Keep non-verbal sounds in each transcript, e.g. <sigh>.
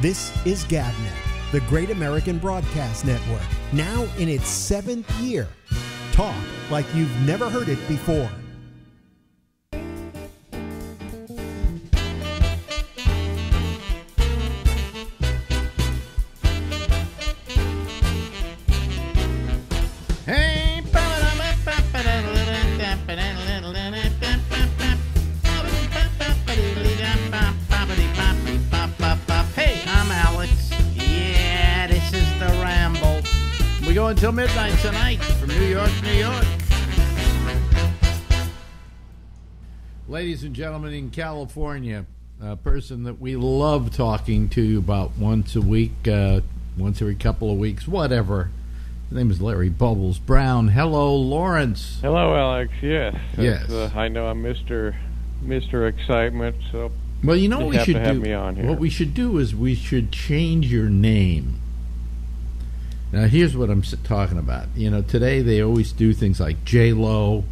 This is GabNet, the Great American Broadcast Network, now in its seventh year. Talk like you've never heard it before. Until midnight tonight from New York, New York. Ladies and gentlemen in California, a person that we love talking to about once a week, uh, once every couple of weeks, whatever. His name is Larry Bubbles Brown. Hello, Lawrence. Hello, Alex. Yes. Yes. Uh, I know I'm Mister Mister Excitement. So Well, you know what we should have do. me on here. What we should do is we should change your name. Now, here's what I'm talking about. You know, today they always do things like J Lo.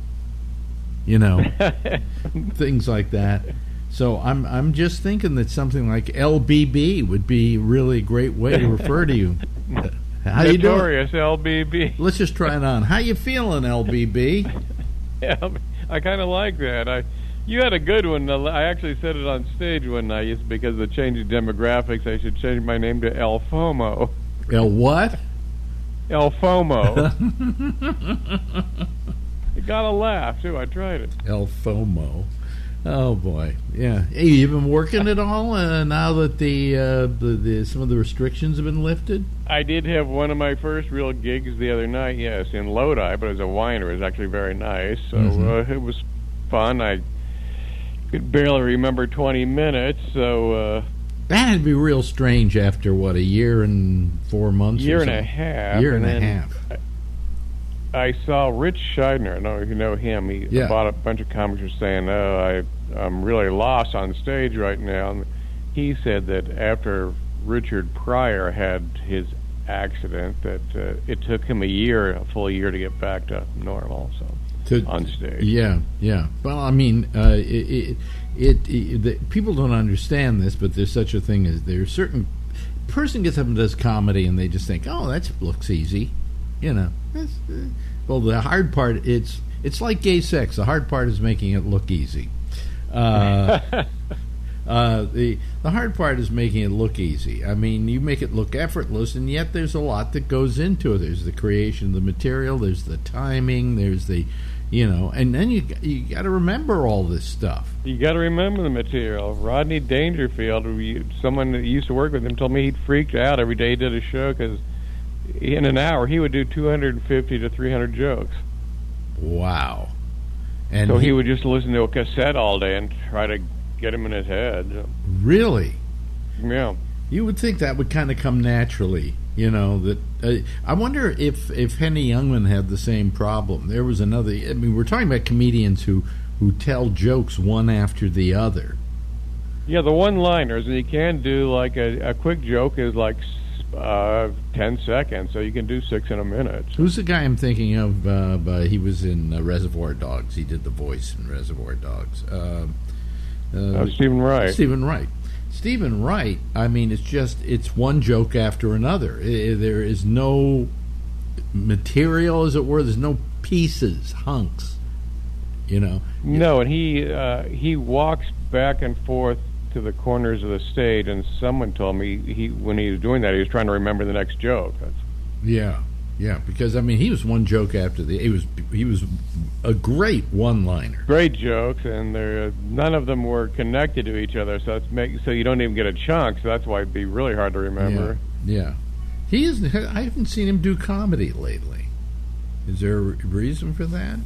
You know, <laughs> things like that. So I'm I'm just thinking that something like LBB would be really a great way to refer to you. <laughs> How you doing? notorious LBB. Let's just try it on. How you feeling, LBB? <laughs> Yeah, I kind of like that. I you had a good one. I actually said it on stage one night. It's because of the changing demographics. I should change my name to El Fomo. El what? El Fomo. <laughs> it got a laugh too. I tried it. El FOMO. Oh boy, yeah. Hey, you've been working at all uh, now that the, uh, the the some of the restrictions have been lifted. I did have one of my first real gigs the other night, yes, in Lodi, but as a winery. It was actually very nice. So Mhm. uh, it was fun. I could barely remember 20 minutes, so uh, That had to be real strange after what a year and four months. year or and a half. Year and a half. I saw Rich Scheidner. I know if you know him. He Yeah. about a bunch of comics were saying, "Oh, I, I'm really lost on stage right now." And he said that after Richard Pryor had his accident, that uh, it took him a year, a full year, to get back to normal. So To- on stage. Yeah, yeah. Well, I mean, uh, it, it, it, it the, people don't understand this, but there's such a thing as there's certain person gets up and does comedy, and they just think, oh, that looks easy, you know. That's, uh, well, the hard part it's it's like gay sex. The hard part is making it look easy. Uh, <laughs> uh, the the hard part is making it look easy. I mean, you make it look effortless, and yet there's a lot that goes into it. There's the creation of the material. There's the timing. There's the, you know, and then you you got to remember all this stuff. You got to remember the material. Rodney Dangerfield, someone that used to work with him, told me he'd freaked out every day he did a show because in an hour he would do 250 to 300 jokes. Wow. And so he, would just listen to a cassette all day and try to get him in his head. really, Yeah. you would think that would kind of come naturally. You know that. Uh, I wonder if if Henny Youngman had the same problem. There was another. I mean, we're talking about comedians who who tell jokes one after the other. Yeah, the one-liners, and you can do like a, a quick joke is like uh, 10 seconds, so you can do six in a minute. Who's the guy I'm thinking of? Uh, but he was in uh, Reservoir Dogs. He did the voice in Reservoir Dogs. Um uh, Uh, Steven Wright. Steven Wright. Steven Wright. I mean, it's just it's one joke after another. There is no material, as it were. There's no pieces, hunks. You know. No, and he uh, he walks back and forth to the corners of the stage, and someone told me he when he was doing that, he was trying to remember the next joke. That's, Yeah. Yeah. Because I mean, he was one joke after the. He was he was a great one-liner. great jokes, and they're none of them were connected to each other, so that's make so you don't even get a chunk. So that's why it'd be really hard to remember. Yeah. yeah. He is. I haven't seen him do comedy lately. Is there a reason for that?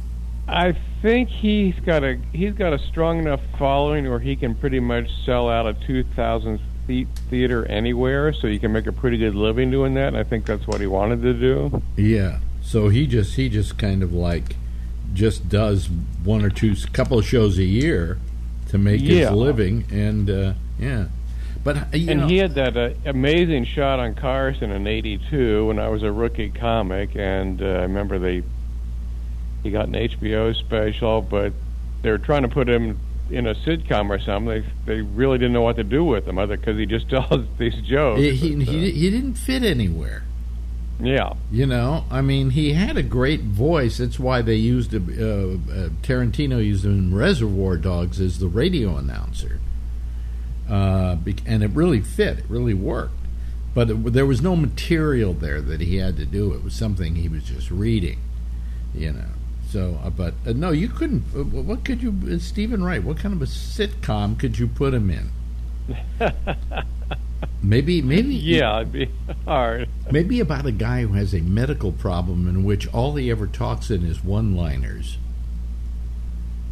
I think he's got a he's got a strong enough following where he can pretty much sell out a two thousand theater anywhere, so you can make a pretty good living doing that. And I think that's what he wanted to do. Yeah. So he just he just kind of like just does one or two couple of shows a year to make Yeah. his living and uh, yeah. But uh, and know, he had that uh, amazing shot on Carson in '82 when I was a rookie comic, and uh, I remember they he got an HBO special, but they were trying to put him in a sitcom or something, they they really didn't know what to do with him, other because he just <laughs> tells these jokes. He, he, but, uh, he, he didn't fit anywhere. yeah, You know, I mean, he had a great voice. That's why they used him. Uh, uh, Tarantino used him in Reservoir Dogs as the radio announcer, uh, and it really fit. It really worked. But it, there was no material there that he had to do. It was something he was just reading. You know. So, uh, but uh, no, you couldn't. Uh, what could you, uh, Steven Wright? What kind of a sitcom could you put him in? <laughs> maybe, maybe, yeah, it'd be hard. Maybe about a guy who has a medical problem in which all he ever talks in is one liners.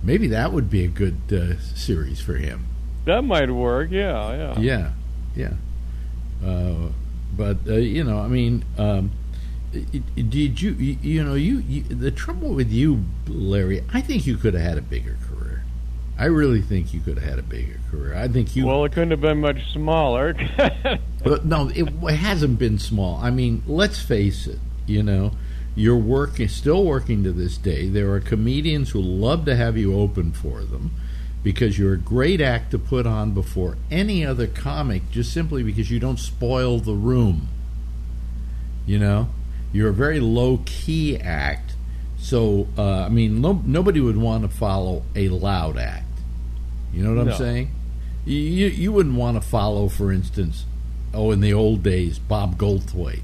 Maybe that would be a good uh, series for him. That might work. Yeah, yeah. Yeah, yeah. Uh, but, uh, you know, I mean, um, did you, you, you know, you, you, the trouble with you, Larry, I think you could have had a bigger career. I really think you could have had a bigger career. I think you. Well, it couldn't have been much smaller. <laughs> But no, it, it hasn't been small. I mean, let's face it. You know, you're working, still working to this day. There are comedians who love to have you open for them because you're a great act to put on before any other comic, just simply because you don't spoil the room. You know, you're a very low key act. So, uh, I mean, no, nobody would want to follow a loud act. You know what I'm No. saying? You, you wouldn't want to follow, for instance, oh, in the old days, Bob Goldthwait.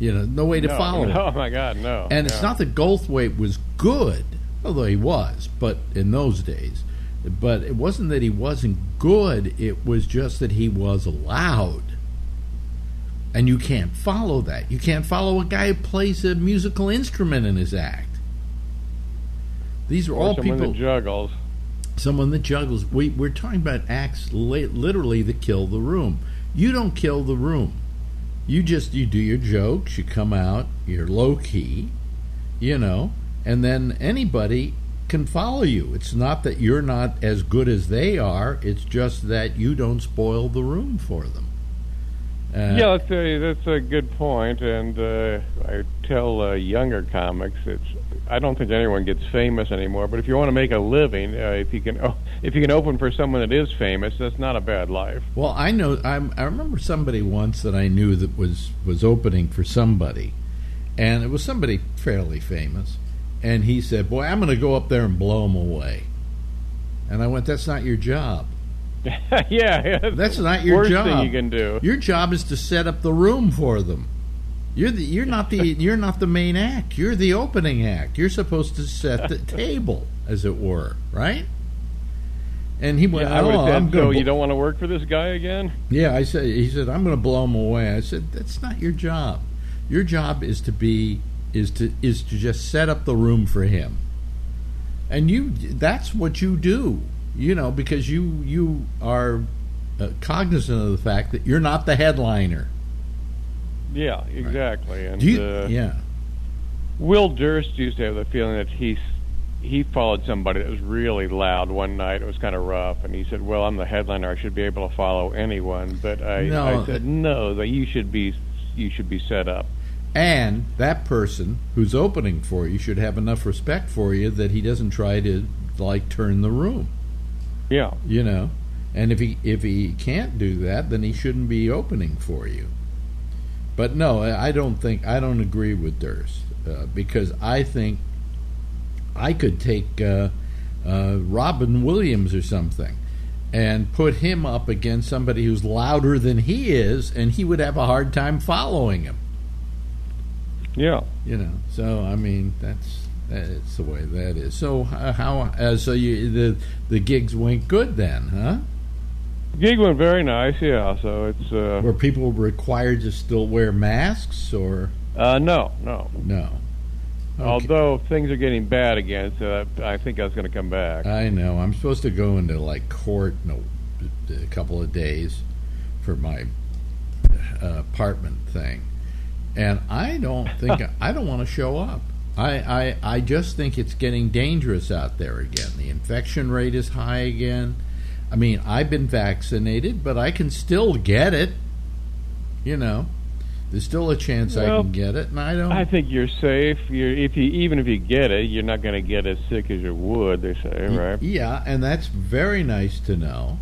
You know, no way to no, follow. him. <laughs> Oh my God, no. And it's not that Goldthwait was good, although he was, but in those days. But it wasn't that he wasn't good, it was just that he was loud. And you can't follow that. You can't follow a guy who plays a musical instrument in his act. These are Or all someone people that juggles. someone that juggles. We, we're talking about acts literally that kill the room. You don't kill the room. You just you do your jokes. You come out. You're low key, you know, and then anybody can follow you. It's not that you're not as good as they are. It's just that you don't spoil the room for them. Uh, yeah, that's a that's a good point, and uh, I tell uh, younger comics it's. I don't think anyone gets famous anymore, but if you want to make a living, uh, if you can, oh, if you can open for someone that is famous, that's not a bad life. Well, I know. I'm, I remember somebody once that I knew that was was opening for somebody, and it was somebody fairly famous. And he said, "Boy, I'm going to go up there and blow them away." And I went, "That's not your job. <laughs> yeah, yeah, That's not your worst job. thing you can do. Your job is to set up the room for them. You're the you're not the <laughs> you're not the main act. You're the opening act. You're supposed to set the <laughs> table, as it were, right?" And he went, Yeah, I oh, I'm said, so you don't want to work for this guy again? Yeah, I said. He said, "I'm going to blow him away." I said, "That's not your job. Your job is to be is to is to just set up the room for him, and you. That's what you do. You know, because you you are uh, cognizant of the fact that you're not the headliner. Yeah, exactly. And you? uh, yeah, Will Durst used to have the feeling that he he followed somebody that was really loud one night. It was kind of rough, and he said, "Well, I'm the headliner. I should be able to follow anyone." But I, No, I said, "No, that you should be you should be set up." and that person who's opening for you should have enough respect for you that he doesn't try to like turn the room. Yeah, you know? And if he if he can't do that then he shouldn't be opening for you. But no i don't think i don't agree with durst uh, because i think i could take uh, uh, robin williams or something and put him up against somebody who's louder than he is and he would have a hard time following him. Yeah. you know? So i mean that's that's the way that is so uh, how uh, so you the the gigs went good then huh The Gig went very nice. Yeah, so it's uh, Were people required to still wear masks or uh no, no. no? Okay. Although things are getting bad again, so I, I think I was going to come back. I know I'm supposed to go into like court in a, a couple of days for my uh, apartment thing, and I don't think <laughs> I don't want to show up. I, I I just think it's getting dangerous out there again. The infection rate is high again. I mean, I've been vaccinated, but I can still get it. You know, There's still a chance I can get it, and I don't. I think you're safe. You're, if you even if you get it, you're not going to get as sick as you would. They say, right? Yeah, and that's very nice to know.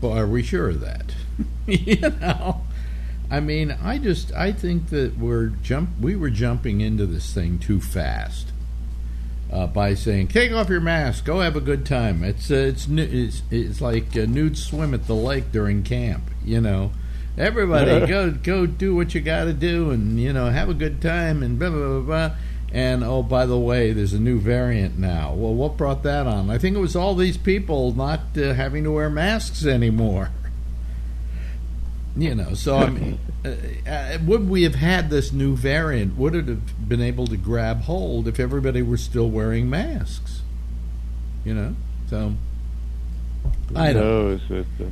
But are we sure of that? <laughs> you know, I mean, I just I think that we're jump we were jumping into this thing too fast uh, by saying take off your mask, go have a good time. It's uh, it's it's it's like a nude swim at the lake during camp. You know, everybody <laughs> go go do what you got to do, and you know have a good time, and blah blah blah. blah. And oh, by the way, there's a new variant now. Well, what brought that on? I think it was all these people not uh, having to wear masks anymore. You know, so I mean, uh, uh, would we have had this new variant? Would it have been able to grab hold if everybody were still wearing masks? You know, so I Who don't. knows? It's the,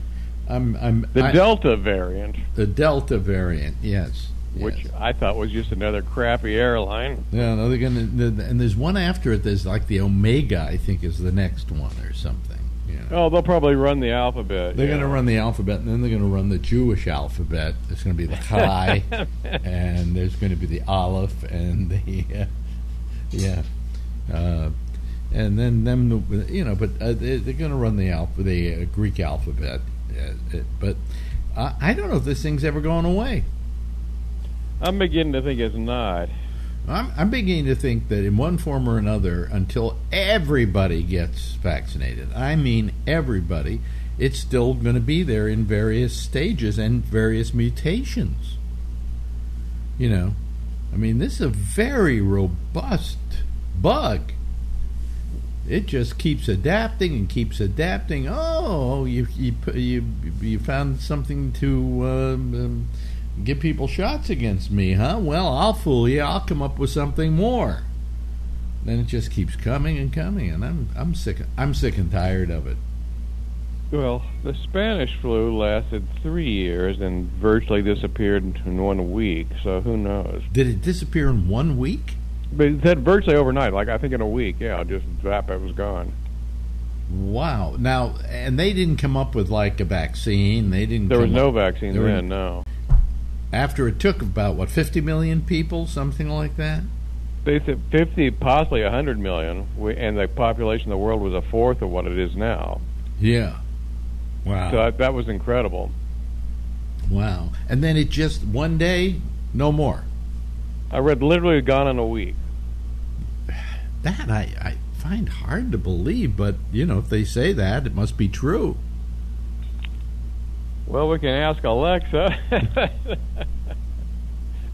I'm I'm the I- Delta variant, the Delta variant. Yes, which. I thought was just another crappy airline. Yeah, no, they're gonna. And there's one after it. There's like the Omega. I think is the next one or something. Oh, they'll probably run the alphabet. They're yeah. going to run the alphabet, and then they're going to run the Jewish alphabet. There's going to be the Chai, <laughs> and there's going to be the Aleph, and the uh, <laughs> yeah, uh, and then them. You know, but uh, they, they're going to run the alph- the uh, Greek alphabet. Uh, uh, but I I don't know if this thing's ever going away. I'm beginning to think it's not. I'm, I'm beginning to think that in one form or another, until everybody gets vaccinated, I mean everybody, it's still going to be there in various stages and various mutations. You know, I mean, this is a very robust bug. It just keeps adapting and keeps adapting. Oh, you you you you found something to um, give people shots against me, huh? Well, I'll fool you. I'll come up with something more. Then it just keeps coming and coming, and I'm I'm sick. I'm sick and tired of it. Well, the Spanish flu lasted three years and virtually disappeared in one week. So who knows? Did it disappear in one week? But it said virtually overnight. Like I think in a week. Yeah, just zap, it was gone. Wow. Now, and they didn't come up with like a vaccine. They didn't. There was no up- vaccine then. No. After it took about what 50 million people, something like that. They said 50, possibly 100 million, we- and the population of the world was a fourth of what it is now. Yeah. Wow. So that, that was incredible. wow. And then it just one day, no more. I read literally gone in a week. <sighs> That I, I find hard to believe, but you know, if they say that, it must be true. Well, we can ask Alexa. <laughs>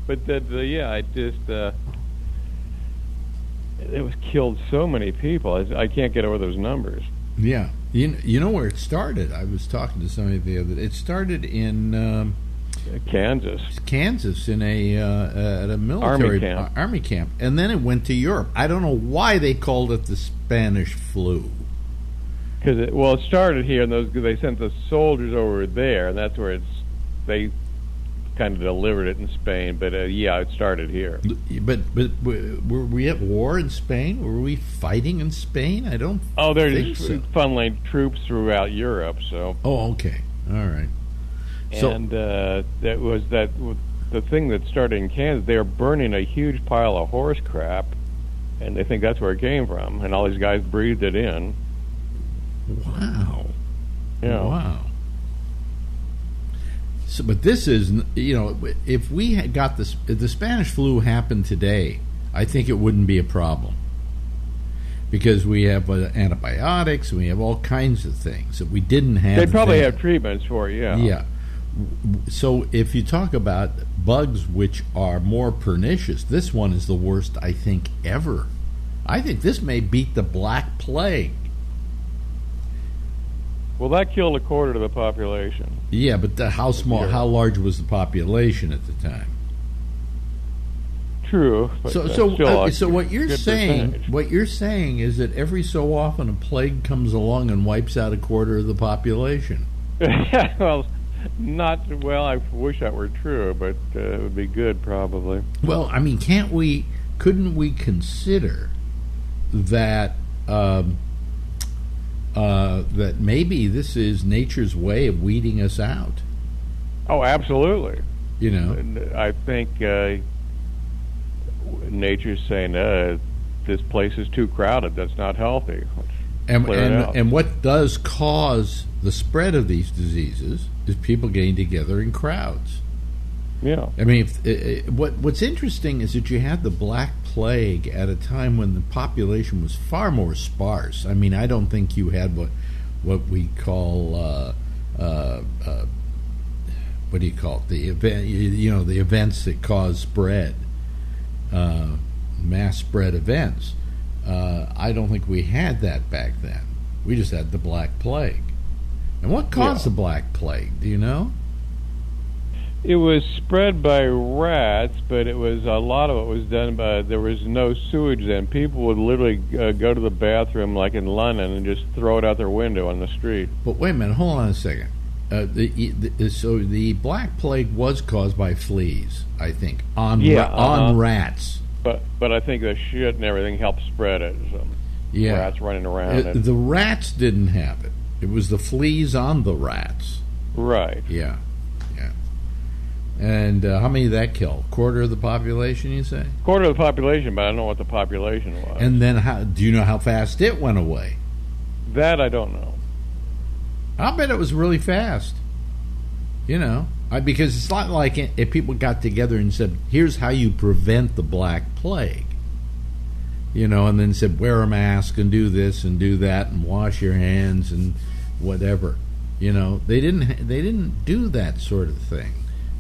but that, uh, yeah, I just uh, it was killed so many people. I, I can't get over those numbers. Yeah. You, you know where it started? I was talking to somebody the other day. It started in um, Kansas. Kansas in a uh, at a military camp. uh, army camp, and then it went to Europe. I don't know why they called it the Spanish flu. Because it, well, it started here, and those they sent the soldiers over there, and that's where it's they kind of delivered it in Spain. But uh, yeah, it started here. But but were we at war in Spain? Were we fighting in Spain? I don't. Oh, just so. funneling troops throughout Europe. So Oh, okay. All right. So and uh, that was that the thing that started in Kansas. They're burning a huge pile of horse crap, and they think that's where it came from. And all these guys breathed it in. Wow. Yeah. Wow. So, but this is, you know, if we had got this, if the Spanish flu happened today, I think it wouldn't be a problem because we have uh, antibiotics, we have all kinds of things that we didn't have. They probably then. have treatments for it. Yeah. Yeah. So if you talk about bugs which are more pernicious, this one is the worst I think ever. I think this may beat the Black Plague. Well, that killed a quarter of the population. Yeah, but the, how small, how large was the population at the time? True. So, so, uh, so what you're saying, percentage. what you're saying is that every so often a plague comes along and wipes out a quarter of the population. <laughs> well, not well. I wish that were true, but uh, it would be good probably. Well, I mean, can't we? Couldn't we consider that um, uh, that maybe this is nature's way of weeding us out? Oh, absolutely. You know, I think uh, nature's saying, uh, "This place is too crowded. That's not healthy." Let's and clear it out. and, and what does cause the spread of these diseases is people getting together in crowds. yeah, I mean, if, uh, what what's interesting is that you have the Black Plague at a time when the population was far more sparse. I mean, I don't think you had what what we call uh, uh, uh, what do you call it? The event, you, know, the events that cause spread, uh, mass spread events. Uh, I don't think we had that back then. We just had the Black Plague. And what caused Yeah. the Black Plague? Do you know? It was spread by rats, but it was a lot of it was done by. There was no sewage then. People would literally uh, go to the bathroom, like in London, and just throw it out their window on the street. But wait a minute, hold on a second. Uh, the, the, so the Black Plague was caused by fleas, I think, on Yeah, ra- on uh-huh. rats. But but I think the shit and everything helped spread it. So Yeah, rats running around. Uh, and, the rats didn't have it. It was the fleas on the rats. right. Yeah. And uh, how many did that kill? Quarter of the population, you say? Quarter of the population, but I don't know what the population was. And then, how do you know how fast it went away? that I don't know. I'll bet it was really fast. You know, I, because it's not like i- if people got together and said, "Here's how you prevent the Black Plague," you know, and then said, "Wear a mask and do this and do that and wash your hands and whatever." You know, they didn't. They didn't do that sort of thing.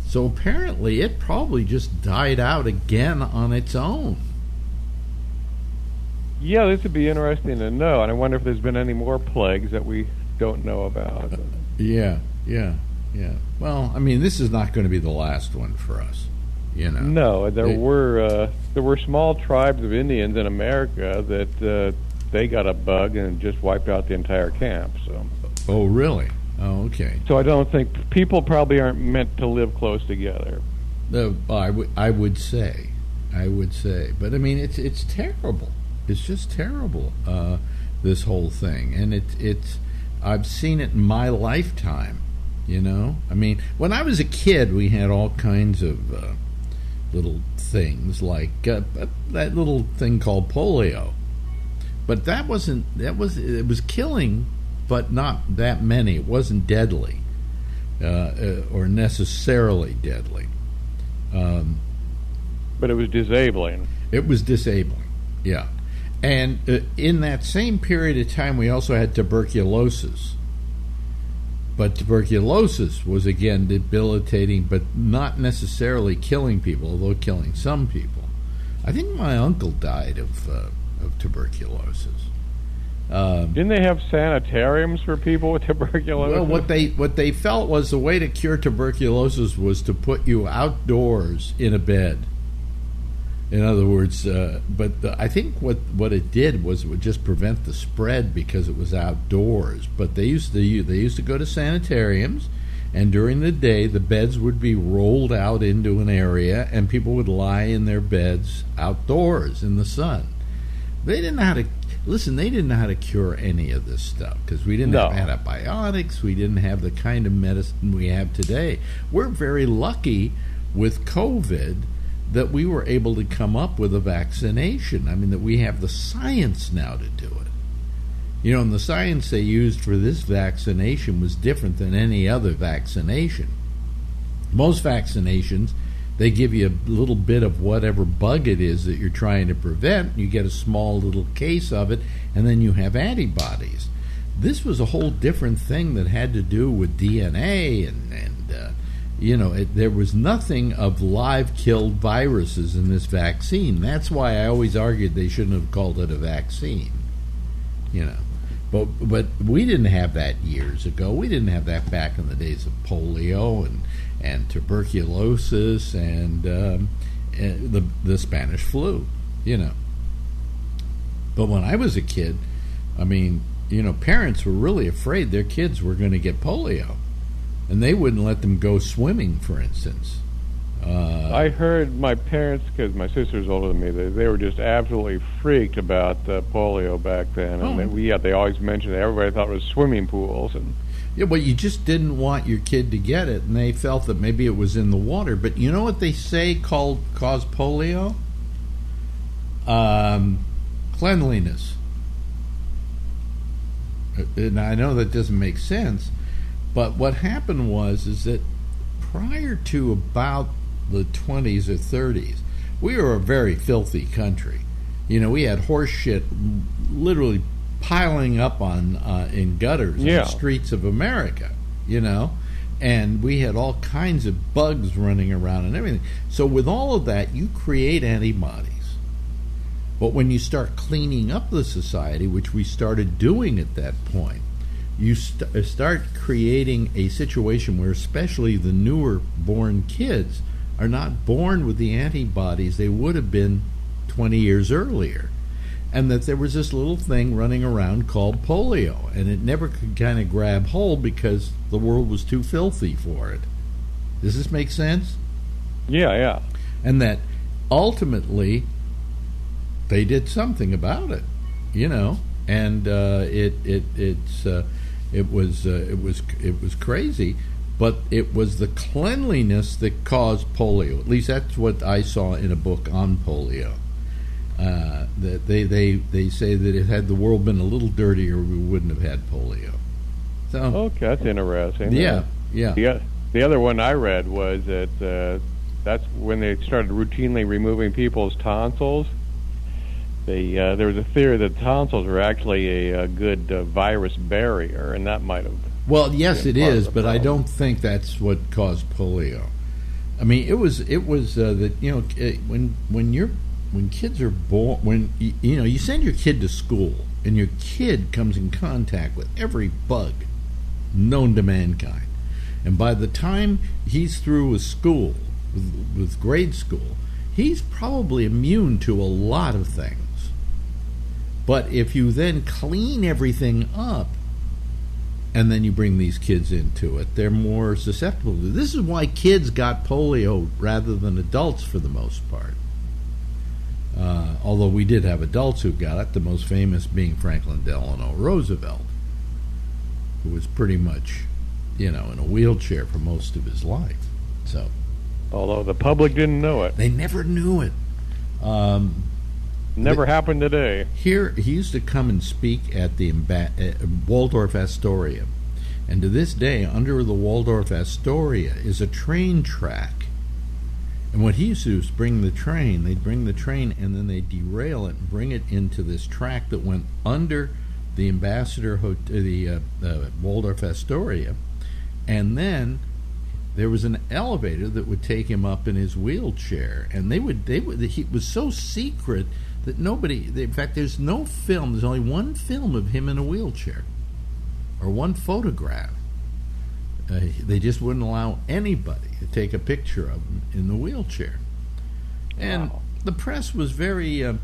So apparently, it probably just died out again on its own. Yeah, this would be interesting to know, and I wonder if there's been any more plagues that we don't know about. Yeah, yeah, yeah. Well, I mean, this is not going to be the last one for us. You know. No, there They- were uh, there were small tribes of Indians in America that uh, they got a bug and just wiped out the entire camp. So, Oh, really? Oh, okay. so I don't think people probably aren't meant to live close together. The, I would I would say, I would say, but I mean it's it's terrible. It's just terrible. Uh, this whole thing, and it it's I've seen it in my lifetime. You know, I mean, when I was a kid, we had all kinds of uh, little things like uh, that little thing called polio, but that wasn't that was it was killing, but not that many. It wasn't deadly, uh, uh, or necessarily deadly. Um, But it was disabling. it was disabling, yeah. And uh, in that same period of time, we also had tuberculosis. But tuberculosis was again debilitating, but not necessarily killing people, although killing some people. I think my uncle died of uh, of tuberculosis. Um, Didn't they have sanitariums for people with tuberculosis? well, what they what they felt was the way to cure tuberculosis was to put you outdoors in a bed. In other words, uh, but the, I think what what it did was it would just prevent the spread because it was outdoors. But they used to they used to go to sanitariums, and during the day the beds would be rolled out into an area, and people would lie in their beds outdoors in the sun. They didn't know how to listen. They didn't know how to cure any of this stuff because we didn't No. have antibiotics. We didn't have the kind of medicine we have today. We're very lucky with COVID that we were able to come up with a vaccination. I mean, that we have the science now to do it. You know, and the science they used for this vaccination was different than any other vaccination. Most vaccinations, they give you a little bit of whatever bug it is that you're trying to prevent. You get a small little case of it, and then you have antibodies. This was a whole different thing that had to do with DNA and, and uh, you know, it, there was nothing of live killed viruses in this vaccine. That's why I always argued they shouldn't have called it a vaccine. You know, but but we didn't have that years ago. We didn't have that back in the days of polio and and tuberculosis and, um, and the the Spanish flu. You know, but when I was a kid, I mean, you know, parents were really afraid their kids were going to get polio, and they wouldn't let them go swimming, for instance. Uh, I heard my parents, because my sister's older than me, they, they were just absolutely freaked about uh, polio back then. And Oh. they, we, yeah, they always mentioned it. Everybody thought it was swimming pools. And Yeah, well, you just didn't want your kid to get it, and they felt that maybe it was in the water. But you know what they say called caused polio? Um, cleanliness. Uh, And I know that doesn't make sense, but what happened was is that prior to about the 20s or 30s, we were a very filthy country. You know, we had horse shit literally piling up on uh, in gutters Yeah. in the streets of America. You know, and we had all kinds of bugs running around and everything. So with all of that, you create antibodies. But when you start cleaning up the society, which we started doing at that point, you st- uh, start creating a situation where, especially the newer born kids, are not born with the antibodies they would have been 20 years earlier. And that there was this little thing running around called polio, and it never could kind of grab hold because the world was too filthy for it. Does this make sense? Yeah, yeah. and that ultimately they did something about it, you know, and uh, it it it's uh, it was uh, it was it was crazy, but it was the cleanliness that caused polio. At least that's what I saw in a book on polio. Uh, that they, they they say that if had the world been a little dirtier, we wouldn't have had polio. So Okay, that's interesting. yeah, Uh, yeah. The, the other one I read was that uh, that's when they started routinely removing people's tonsils. They, uh, there was a theory that tonsils were actually a, a good uh, virus barrier, and that might have. Well, yes, it is, it part of is, the but I don't think that's what caused polio. I mean, it was it was uh, that you know eh, when when you're when kids are born when you, you know you send your kid to school and your kid comes in contact with every bug known to mankind, and by the time he's through with school with, with grade school, he's probably immune to a lot of things. But if you then clean everything up and then you bring these kids into it, they're more susceptible. to This is why kids got polio rather than adults for the most part. Uh, although we did have adults who got it, the most famous being Franklin Delano Roosevelt, who was pretty much, you know, in a wheelchair for most of his life. So Although the public didn't know it. they never knew it. Um, Never happened today. Here, he used to come and speak at the uh, Waldorf Astoria. And to this day, under the Waldorf Astoria is a train track. And what he used to do is bring the train, they'd bring the train and then they'd derail it and bring it into this track that went under the Ambassador Hot- uh, the uh, uh, Waldorf Astoria. And then there was an elevator that would take him up in his wheelchair, and they would they would he was so secret that nobody. In fact, there's no film. There's only one film of him in a wheelchair, or one photograph. Uh, they just wouldn't allow anybody to take a picture of him in the wheelchair, and Wow. the press was very, uh,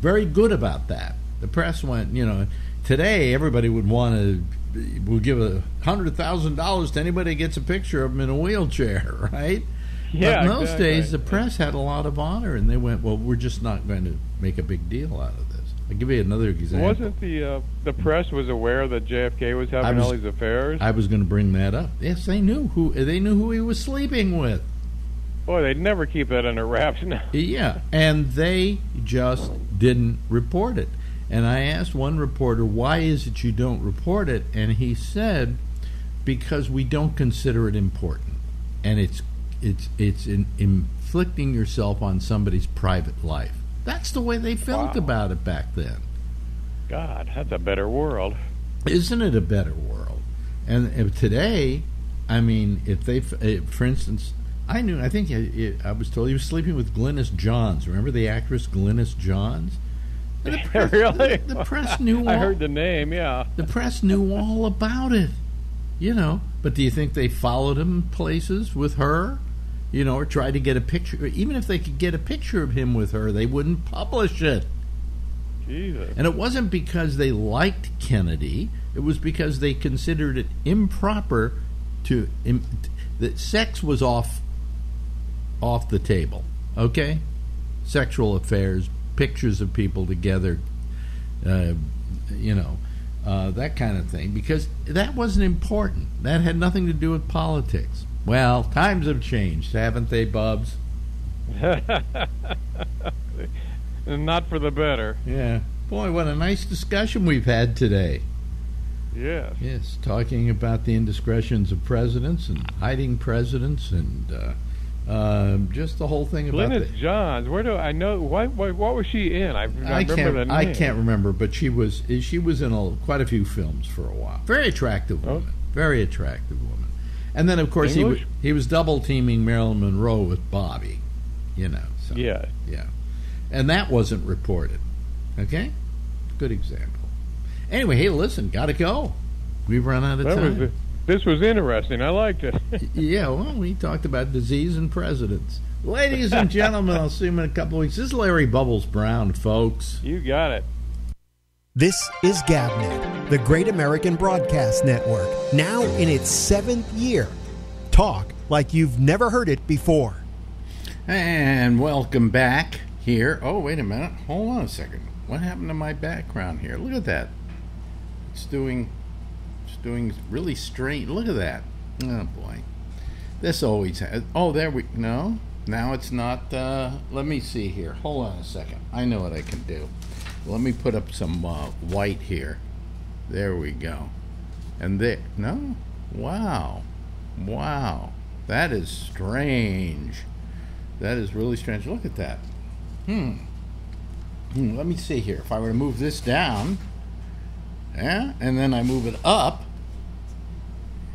very good about that. The press went, you know, today everybody would want to will give a hundred thousand dollars to anybody that gets a picture of him in a wheelchair, <laughs> right? Yeah, but in those exactly. days, the press had a lot of honor, and they went, "Well, we're just not going to make a big deal out of this." I'll give you another example. Wasn't the uh, the press was aware that JFK was having was- all these affairs? I was going to bring that up. Yes, they knew who they knew who he was sleeping with. Boy, they'd never keep that under wraps now. <laughs> Yeah, and they just didn't report it. And I asked one reporter, "Why is it you don't report it?" And he said, "Because we don't consider it important, and it's it's it's in, inflicting yourself on somebody's private life." That's the way they felt Wow. about it back then. God, that's a better world. Isn't it a better world? And if today, I mean, if they, if, eh, for instance, I knew, I think I, I was told he was sleeping with Glynis Johns. Remember the actress Glynis Johns? And the <laughs> press, really? The, the press knew. <laughs> I heard the name. Yeah. the press knew all about it. You know, but do you think they followed him places with her? You know, or tried to get a picture? Even if they could get a picture of him with her, they wouldn't publish it. Jesus. And it wasn't because they liked Kennedy. It was because they considered it improper to im, that sex was off off the table. Okay, sexual affairs, pictures of people together. Uh, you know, uh, that kind of thing, because that wasn't important. That had nothing to do with politics. Well, times have changed, haven't they, Bubs? <laughs> Not for the better. Yeah. Boy, what a nice discussion we've had today. Yes. Yes, talking about the indiscretions of presidents and hiding presidents and uh, uh, just the whole thing about Glynis Johns. Where do I know? What, what what was she in? I, I, I remember can't. the name. I can't remember, but she was she was in a, quite a few films for a while. Very attractive Oh. woman. Very attractive woman. And then, of course, he was, English? he was double teaming Marilyn Monroe with Bobby. You know. So, Yeah. Yeah. And that wasn't reported. Okay. Good example. Anyway, hey, listen, gotta go. We've run out of That time. was this was interesting. I liked it. Yeah, well, we talked about disease and presidents. Ladies and gentlemen, I'll see you in a couple of weeks. This is Larry Bubbles Brown, folks. you got it. This is GabNet, the Great American Broadcast Network, now in its seventh year. Talk like you've never heard it before. And welcome back here. Oh, wait a minute. Hold on a second. What happened to my background here? Look at that. It's doing it's doing really strange. Look at that. Oh boy. This always has Oh, there we no. Now it's not uh let me see here. Hold on a second. I know what I can do. Let me put up some uh, white here. There we go. And there no? Wow. Wow. That is strange. That is really strange. Look at that. Hmm. Hmm, Let me see here. If I were to move this down, yeah, and then I move it up,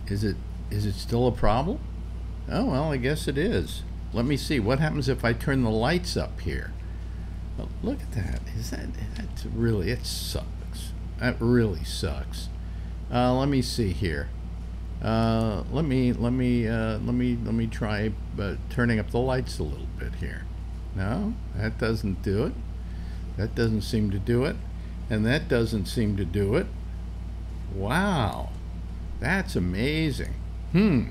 is it is it still a problem? Oh well, I guess it is. Let me see. What happens if I turn the lights up here? Oh, look at that. Is that that's really it sucks. That really sucks. Uh, let me see here. Uh, let me let me uh, let me let me try uh, turning up the lights a little bit here. No, that doesn't do it. That doesn't seem to do it, and that doesn't seem to do it. Wow, that's amazing. Hmm.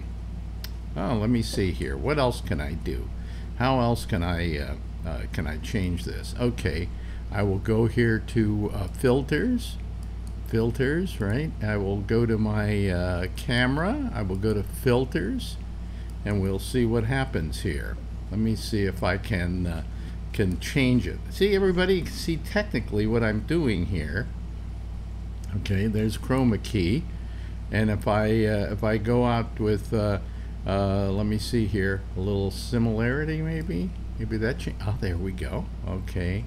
Oh, let me see here. What else can I do? How else can I uh, can I change this? Okay, I will go here to uh, filters filters, right? I will go to my uh, camera. I will go to filters, and we'll see what happens here. Let me see if I can uh, can change it. See, everybody, see technically what I'm doing here. Okay, there's chroma key, and if I uh, if I go out with, uh, let me see here, a little similarity maybe. Maybe that. Cha- oh, there we go. Okay.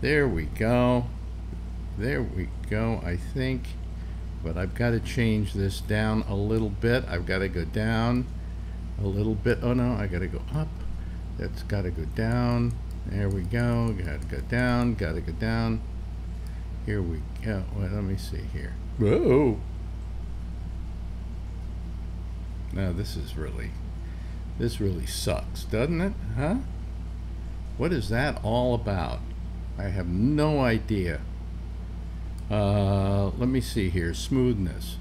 There we go. There we go, I think. But I've got to change this down a little bit. I've got to go down a little bit. Oh no, I got to go up. That's got to go down. There we go. Got to go down. Got to go down. Here we go. Well, let me see here. Whoa. Now this is really, this really sucks, doesn't it? Huh? What is that all about? I have no idea. Uh, let me see here. Smoothness.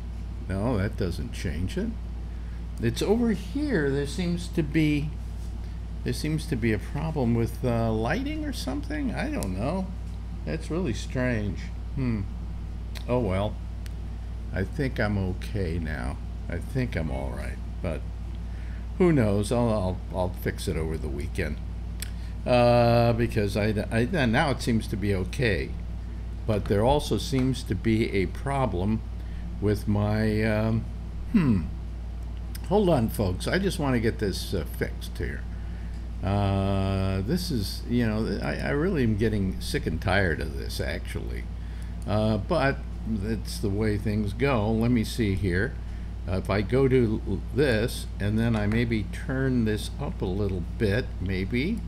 No, that doesn't change it. It's over here. There seems to be there seems to be a problem with uh, lighting or something. I don't know. That's really strange. Hmm. Oh well. I think I'm okay now. I think I'm all right, but who knows? I'll I'll, I'll fix it over the weekend. Uh, because I, I now it seems to be okay. But there also seems to be a problem with my um, hmm. Hold on folks. I just want to get this uh, fixed here. Uh, this is you know I, I really am getting sick and tired of this actually. Uh, but it's the way things go. Let me see here uh, if i go to this and then i maybe turn this up a little bit maybe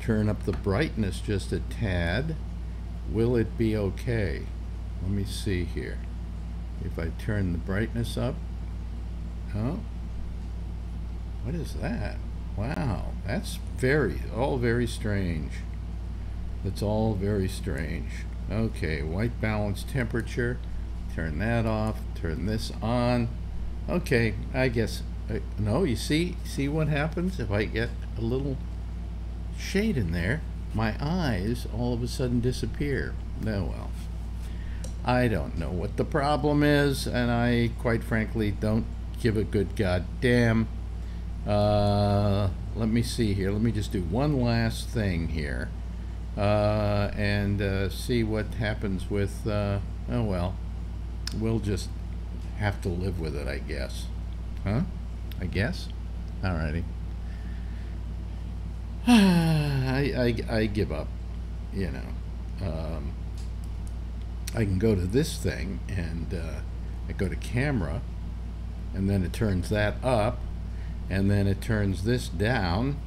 turn up the brightness just a tad will it be okay? Let me see here. If I turn the brightness up, oh, what is that? Wow, that's very, all very strange. That's all very strange. Okay, white balance temperature, turn that off, turn this on. Okay, I guess, uh, no, you see, see what happens if I get a little shade in there? my eyes all of a sudden disappear. No, well. I don't know what the problem is, and I quite frankly don't give a good goddamn. Uh, let me see here. Let me just do one last thing here, uh, and uh, see what happens with. Uh, oh well, we'll just have to live with it, I guess. Huh? I guess. Alrighty. <sighs> I, I I give up. You know. Um, I can go to this thing and uh, I go to camera and then it turns that up and then it turns this down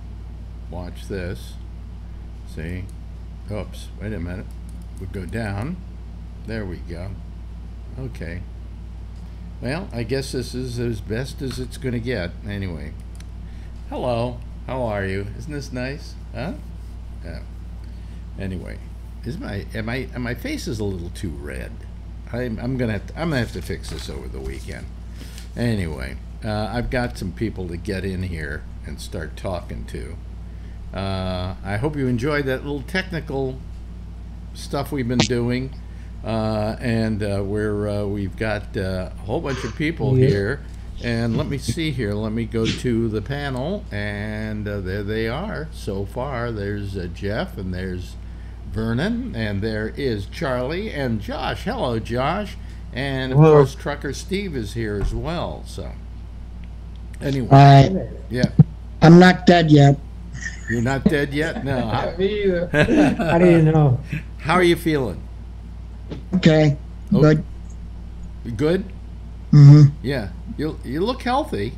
watch this see oops wait a minute we go down there we go okay well I guess this is as best as it's gonna get anyway hello how are you isn't this nice huh yeah anyway is my am I my face is a little too red. I'm I'm gonna have to, I'm gonna have to fix this over the weekend. Anyway, uh, I've got some people to get in here and start talking to. Uh, I hope you enjoyed that little technical stuff we've been doing, uh, and uh, we're uh, we've got uh, a whole bunch of people Yeah. here. And let me see here. Let me go to the panel, and uh, there they are. So far, there's uh, Jeff, and there's Vernon, and there is Charlie and Josh. Hello, Josh. And of Hello. course, Trucker Steve is here as well. So, anyway, I, yeah, I'm not dead yet. you're not dead yet. No. How, <laughs> Me either. How do you know? how are you feeling? Okay, Oh. good. Good. hmm Yeah. You you look healthy.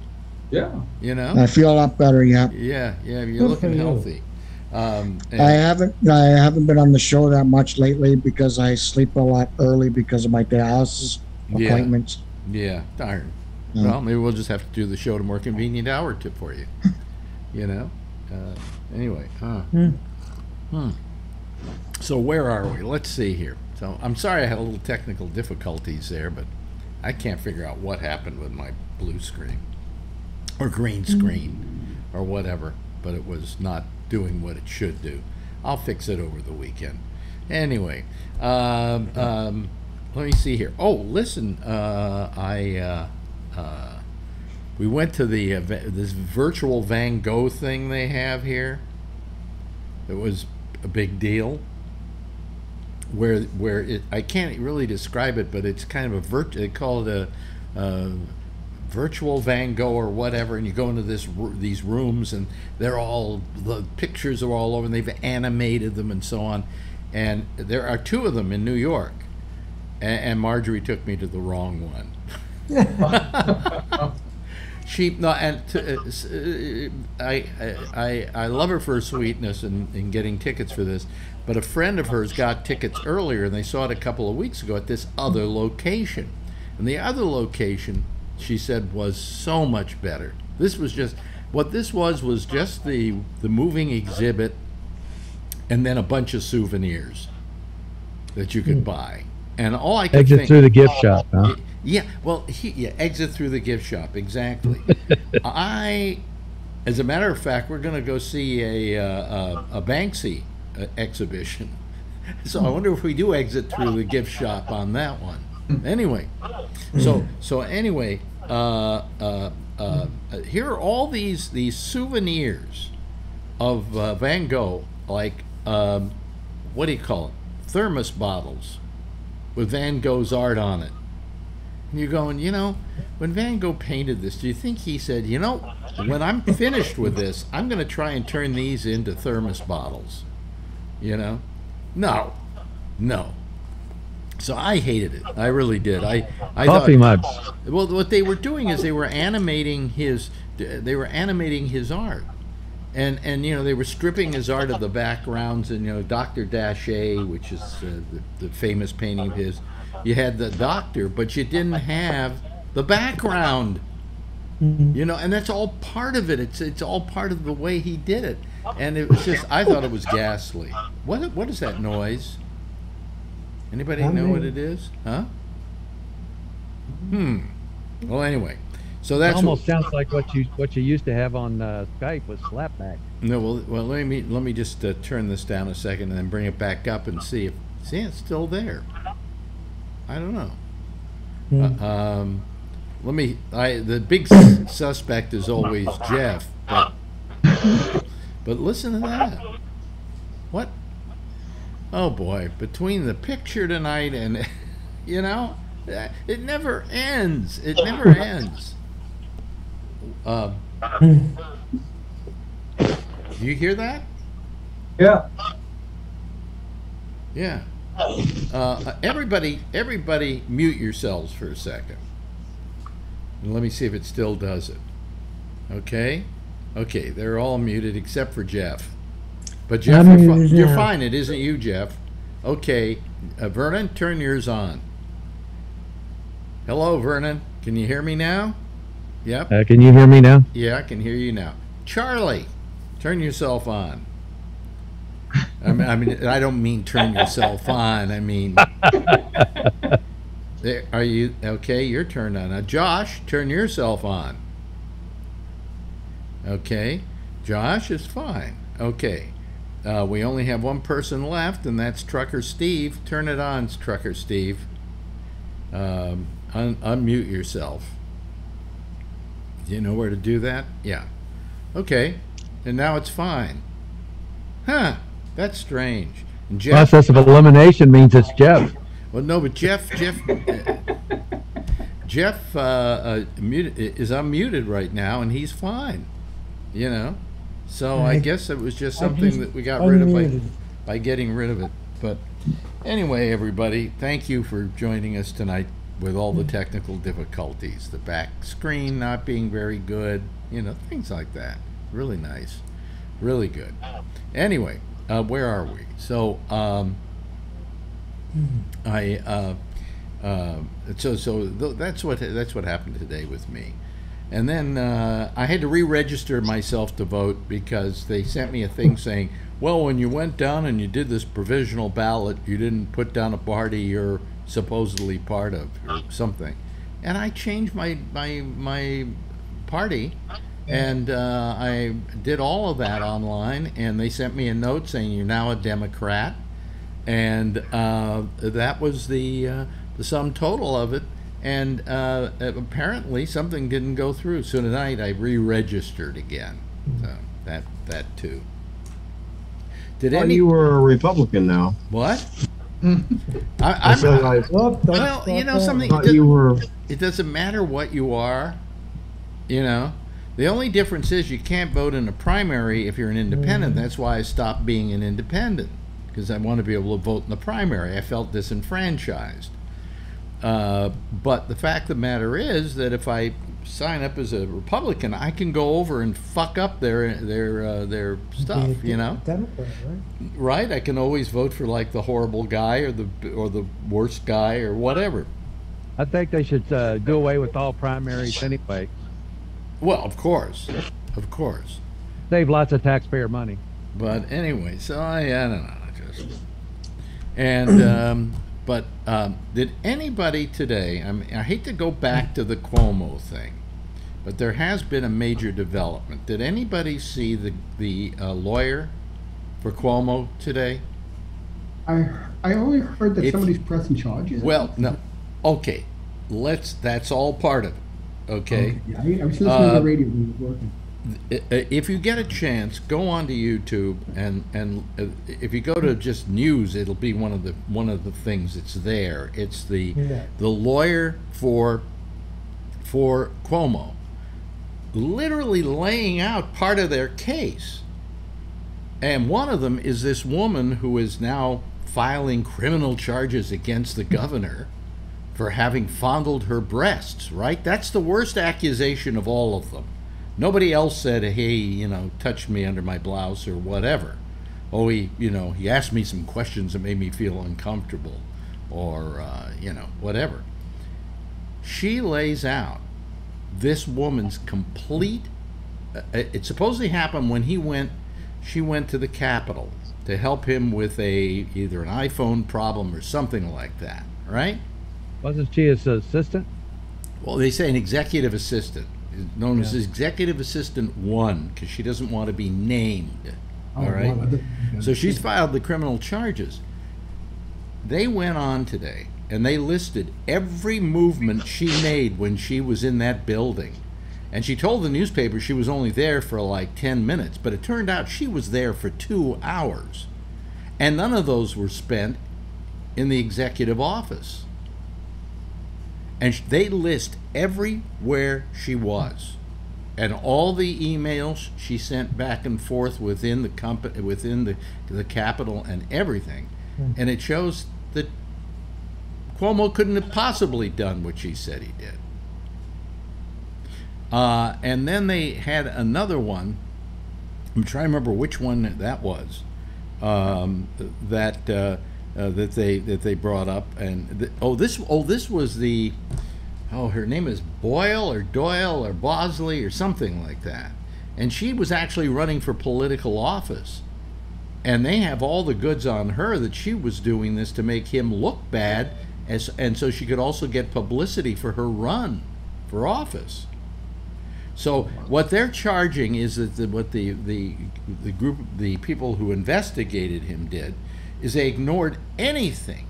Yeah. You know. I feel a lot better. Yeah, Yeah. Yeah. You're Good looking you. healthy. Um, I haven't. I haven't been on the show that much lately because I sleep a lot early because of my dialysis Yeah. appointments. Yeah, darn. Yeah. Well, maybe we'll just have to do the show at a more convenient hour tip for you. you know? Uh, anyway. Uh, Hmm. hmm. So, where are we? Let's see here. So, I'm sorry I had a little technical difficulties there, but I can't figure out what happened with my blue screen or green screen or whatever, but it was not doing what it should do. I'll fix it over the weekend. Anyway, um, um, let me see here. Oh, listen, uh, I uh, uh, we went to the uh, this virtual Van Gogh thing they have here. It was a big deal. Where where it I can't really describe it, but it's kind of a virt. They call it a. Uh, virtual Van Gogh or whatever, and you go into this these rooms, and they're all the pictures are all over, and they've animated them and so on. And there are two of them in New York, and, and Marjorie took me to the wrong one. <laughs> she no, and to, uh, uh, I, I I love her for her sweetness and in, in getting tickets for this. But a friend of hers got tickets earlier, and they saw it a couple of weeks ago at this other location. And the other location, she said, was so much better. This was just what this was was just the the moving exhibit, and then a bunch of souvenirs that you could buy. And all I could Exit think, through the gift shop, huh? yeah, well, he, yeah, exit through the gift shop, exactly. <laughs> I, as a matter of fact, we're going to go see a, uh, a, a Banksy uh, exhibition. <laughs> So I wonder if we do exit through the gift shop on that one. Anyway, so so anyway, uh, uh, uh, here are all these these souvenirs of uh, Van Gogh, like um, what do you call it? Thermos bottles with Van Gogh's art on it. And you're going, you know, when Van Gogh painted this, do you think he said, you know, when I'm finished with this, I'm going to try and turn these into thermos bottles? You know? No. No. So I hated it. I really did. I, I Coffee thought, mugs. well, what they were doing is they were animating his, they were animating his art, and and you know they were stripping his art of the backgrounds and you know Doctor Gachet which is uh, the, the famous painting of his. You had the doctor, but you didn't have the background. You know, and that's all part of it. It's it's all part of the way he did it, and it was just I thought it was ghastly. What what is that noise? Anybody know what it is? Huh? Hmm. Well, anyway, so It almost what, sounds like what you what you used to have on uh, Skype with slapback. no. Well, well, let me let me just uh, turn this down a second and then bring it back up and see if see it's still there. I don't know. Hmm. Uh, um, let me. I the big suspect is always Jeff, but <laughs> but listen to that. What? Oh boy! Between the picture tonight and <laughs> you know, it never ends. It never <laughs> ends. Uh, do you hear that? Yeah. Yeah. Uh, everybody, everybody, mute yourselves for a second. And let me see if it still does it. Okay. Okay, they're all muted except for Jeff. But Jeff, I'm you're, fi- you're fine. It isn't you, Jeff. Okay, uh, Vernon, turn yours on. Hello, Vernon. Can you hear me now? Yep. Uh, can you hear me now? Yeah, I can hear you now. Charlie, turn yourself on. I mean, I mean, I don't mean turn yourself <laughs> on. I mean, <laughs> there, are you okay? You're turned on. Now, Josh, turn yourself on. Okay, Josh is fine. Okay, uh, we only have one person left, and that's Trucker Steve. Turn it on, Trucker Steve. Um, un- unmute yourself. Do you know where to do that? Yeah. Okay. And now it's fine. Huh. That's strange. And Jeff. Process of elimination means it's Jeff. Well, no, but Jeff. Jeff. uh, Jeff uh, uh, is unmuted right now, and he's fine. You know. So I I- guess it was just something just that we got rid of by, by getting rid of it. But anyway, everybody, thank you for joining us tonight with all the technical difficulties, the back screen not being very good, you know, things like that. Really nice, really good. Anyway, uh, where are we? So, um, I uh, uh, so so th- that's what that's what happened today with me. And then uh, I had to re-register myself to vote because they sent me a thing saying, "Well, when you went down and you did this provisional ballot, you didn't put down a party you're supposedly part of or something." And I changed my my my party, and uh, I did all of that online. And they sent me a note saying you're now a Democrat, and uh, that was the uh, the sum total of it. And uh, apparently something didn't go through. So tonight I re-registered again. So that that too. Did Thought any you were a Republican now. what? I, <laughs> I I'm, said I Whoop, don't well, you know something. thought you were. It doesn't matter what you are, you know. The only difference is you can't vote in a primary if you're an independent. That's why I stopped being an independent because I want to be able to vote in the primary. I felt disenfranchised. Uh, but the fact of the matter is that if I sign up as a Republican, I can go over and fuck up their their uh, their stuff. Be You know, Democrat, right? right? I can always vote for like the horrible guy or the or the worst guy or whatever. I think they should uh, do away with all primaries anyway. Well, of course, of course. Save lots of taxpayer money. But anyway, so I, I don't know, just and um, but um, did anybody today? I mean, I hate to go back to the Cuomo thing, but there has been a major development. Did anybody see the the uh, lawyer for Cuomo today? I I only heard that If- somebody's pressing charges. Well, no. Okay, let's. That's all part of it. Okay. Yeah, I, I was listening Uh, to the radio when you were working. If you get a chance, go onto YouTube and and uh, if you go to just news, it'll be one of the one of the things that's there. It's the Yeah. the lawyer for for Cuomo, literally laying out part of their case. And one of them is this woman who is now filing criminal charges against the governor for having fondled her breasts, right? That's the worst accusation of all of them. Nobody else said, hey, you know, touched me under my blouse or whatever. Oh, he, you know, he asked me some questions that made me feel uncomfortable or, uh, you know, whatever. She lays out this woman's complete. Uh, it supposedly happened when he went, she went to the Capitol to help him with a either an iPhone problem or something like that, right? Wasn't she his assistant? Well, they say an executive assistant, known as executive assistant one, because she doesn't want to be named. Oh, all right. well, So she's filed the criminal charges. They went on today and they listed every movement she made when she was in that building. And she told the newspaper she was only there for like 10 minutes, but it turned out she was there for two hours. And none of those were spent in the executive office. And they list everywhere she was and all the emails she sent back and forth within the company, within the the capital, and everything, and it shows that Cuomo couldn't have possibly done what she said he did. Uh, and then they had another one. I'm trying to remember which one that was. Um, that uh, uh, that they that they brought up, and th- oh this oh this was the oh, her name is Boyle or Doyle or Bosley or something like that. And she was actually running for political office. And they have all the goods on her that she was doing this to make him look bad, as, and so she could also get publicity for her run for office. So what they're charging is that the, what the, the the group the people who investigated him did is they ignored anything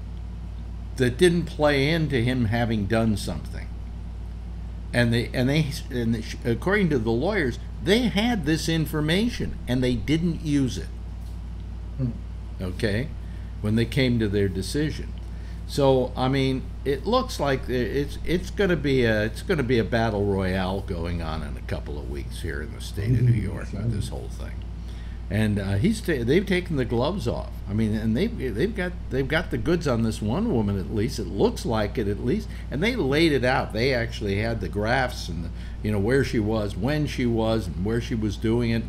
that didn't play into him having done something. And they and they and they, according to the lawyers, they had this information and they didn't use it. Hmm. Okay, when they came to their decision. So I mean, it looks like it's it's going to be a it's going to be a battle royale going on in a couple of weeks here in the state of New mm-hmm. York with this whole thing and uh, he's ta- they've taken the gloves off. I mean, and they they've got they've got the goods on this one woman at least. It looks like it at least, and they laid it out. They actually had the graphs and the, you know where she was, when she was, and where she was doing it,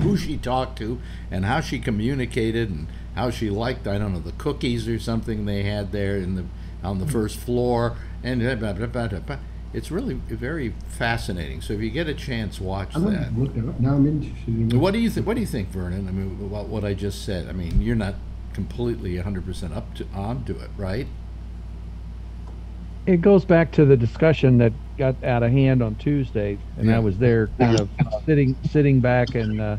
who she talked to, and how she communicated, and how she liked I don't know the cookies or something they had there in the on the first floor, and blah, blah, blah, blah, blah. It's really very fascinating. So if you get a chance, watch I'm that. look it up. Now I'm interested in. What do you think? What do you think, Vernon? I mean, about what I just said. I mean, you're not completely 100 percent up to onto it, right? It goes back to the discussion that got out of hand on Tuesday, and Yeah. I was there, kind of <laughs> sitting sitting back and uh,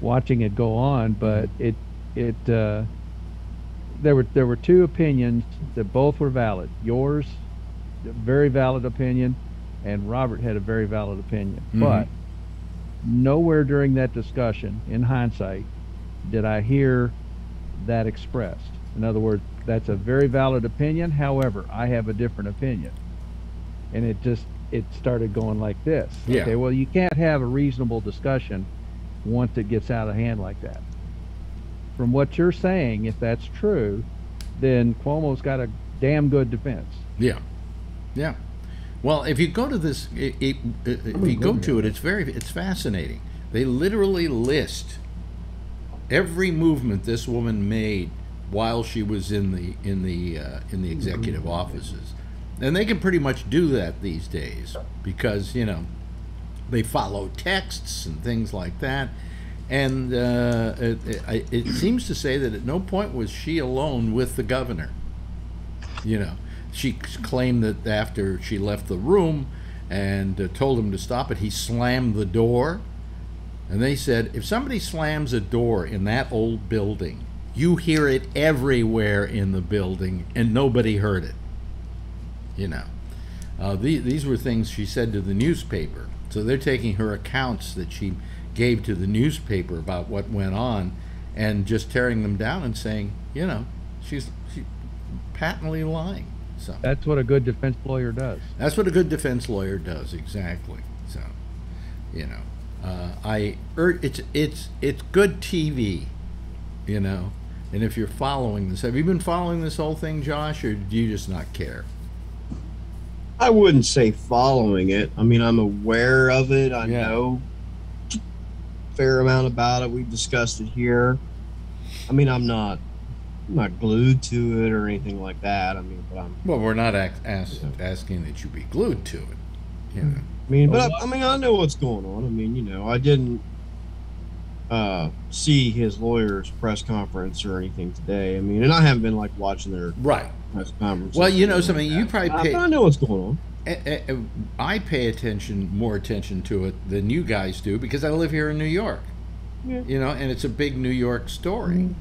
watching it go on. But it it uh, there were there were two opinions that both were valid. Yours, a very valid opinion, and Robert had a very valid opinion. Mhm. But nowhere during that discussion, in hindsight, did I hear that expressed. In other words, that's a very valid opinion. However, I have a different opinion. And it just it started going like this. Yeah. Okay, well you can't have a reasonable discussion once it gets out of hand like that. From what you're saying, if that's true, then Cuomo's got a damn good defense. Yeah, yeah. Well, if you go to this, it, it, if you go to it, it's very, it's fascinating. They literally list every movement this woman made while she was in the in the uh, in the executive offices, and they can pretty much do that these days because you know they follow texts and things like that. And uh, it, it, it seems to say that at no point was she alone with the governor. You know, she claimed that after she left the room and uh, told him to stop it, he slammed the door. And they said, if somebody slams a door in that old building, you hear it everywhere in the building, and nobody heard it. You know, uh, the, these were things she said to the newspaper. So they're taking her accounts that she gave to the newspaper about what went on, and just tearing them down and saying, you know, she's she, patently lying. So That's what a good defense lawyer does. that's what a good defense lawyer does, exactly. So, you know, uh, I ur- it's it's it's good TV, you know. And if you're following this, have you been following this whole thing, Josh, or do you just not care? I wouldn't say following it. I mean, I'm aware of it. I Yeah. know a fair amount about it. We've discussed it here. I mean, I'm not, I'm not glued to it or anything like that. I mean, but I'm, Well, we're not ask, ask, asking that you be glued to it. You hmm. know. I mean, but I, I mean, I know what's going on. I mean, you know, I didn't uh, see his lawyer's press conference or anything today. I mean, and I haven't been like watching their Right. press conference. Well, you know something. You probably I, pay. I know what's going on. I- I- I pay attention, more attention to it than you guys do because I live here in New York. Yeah. You know, and it's a big New York story. Hmm.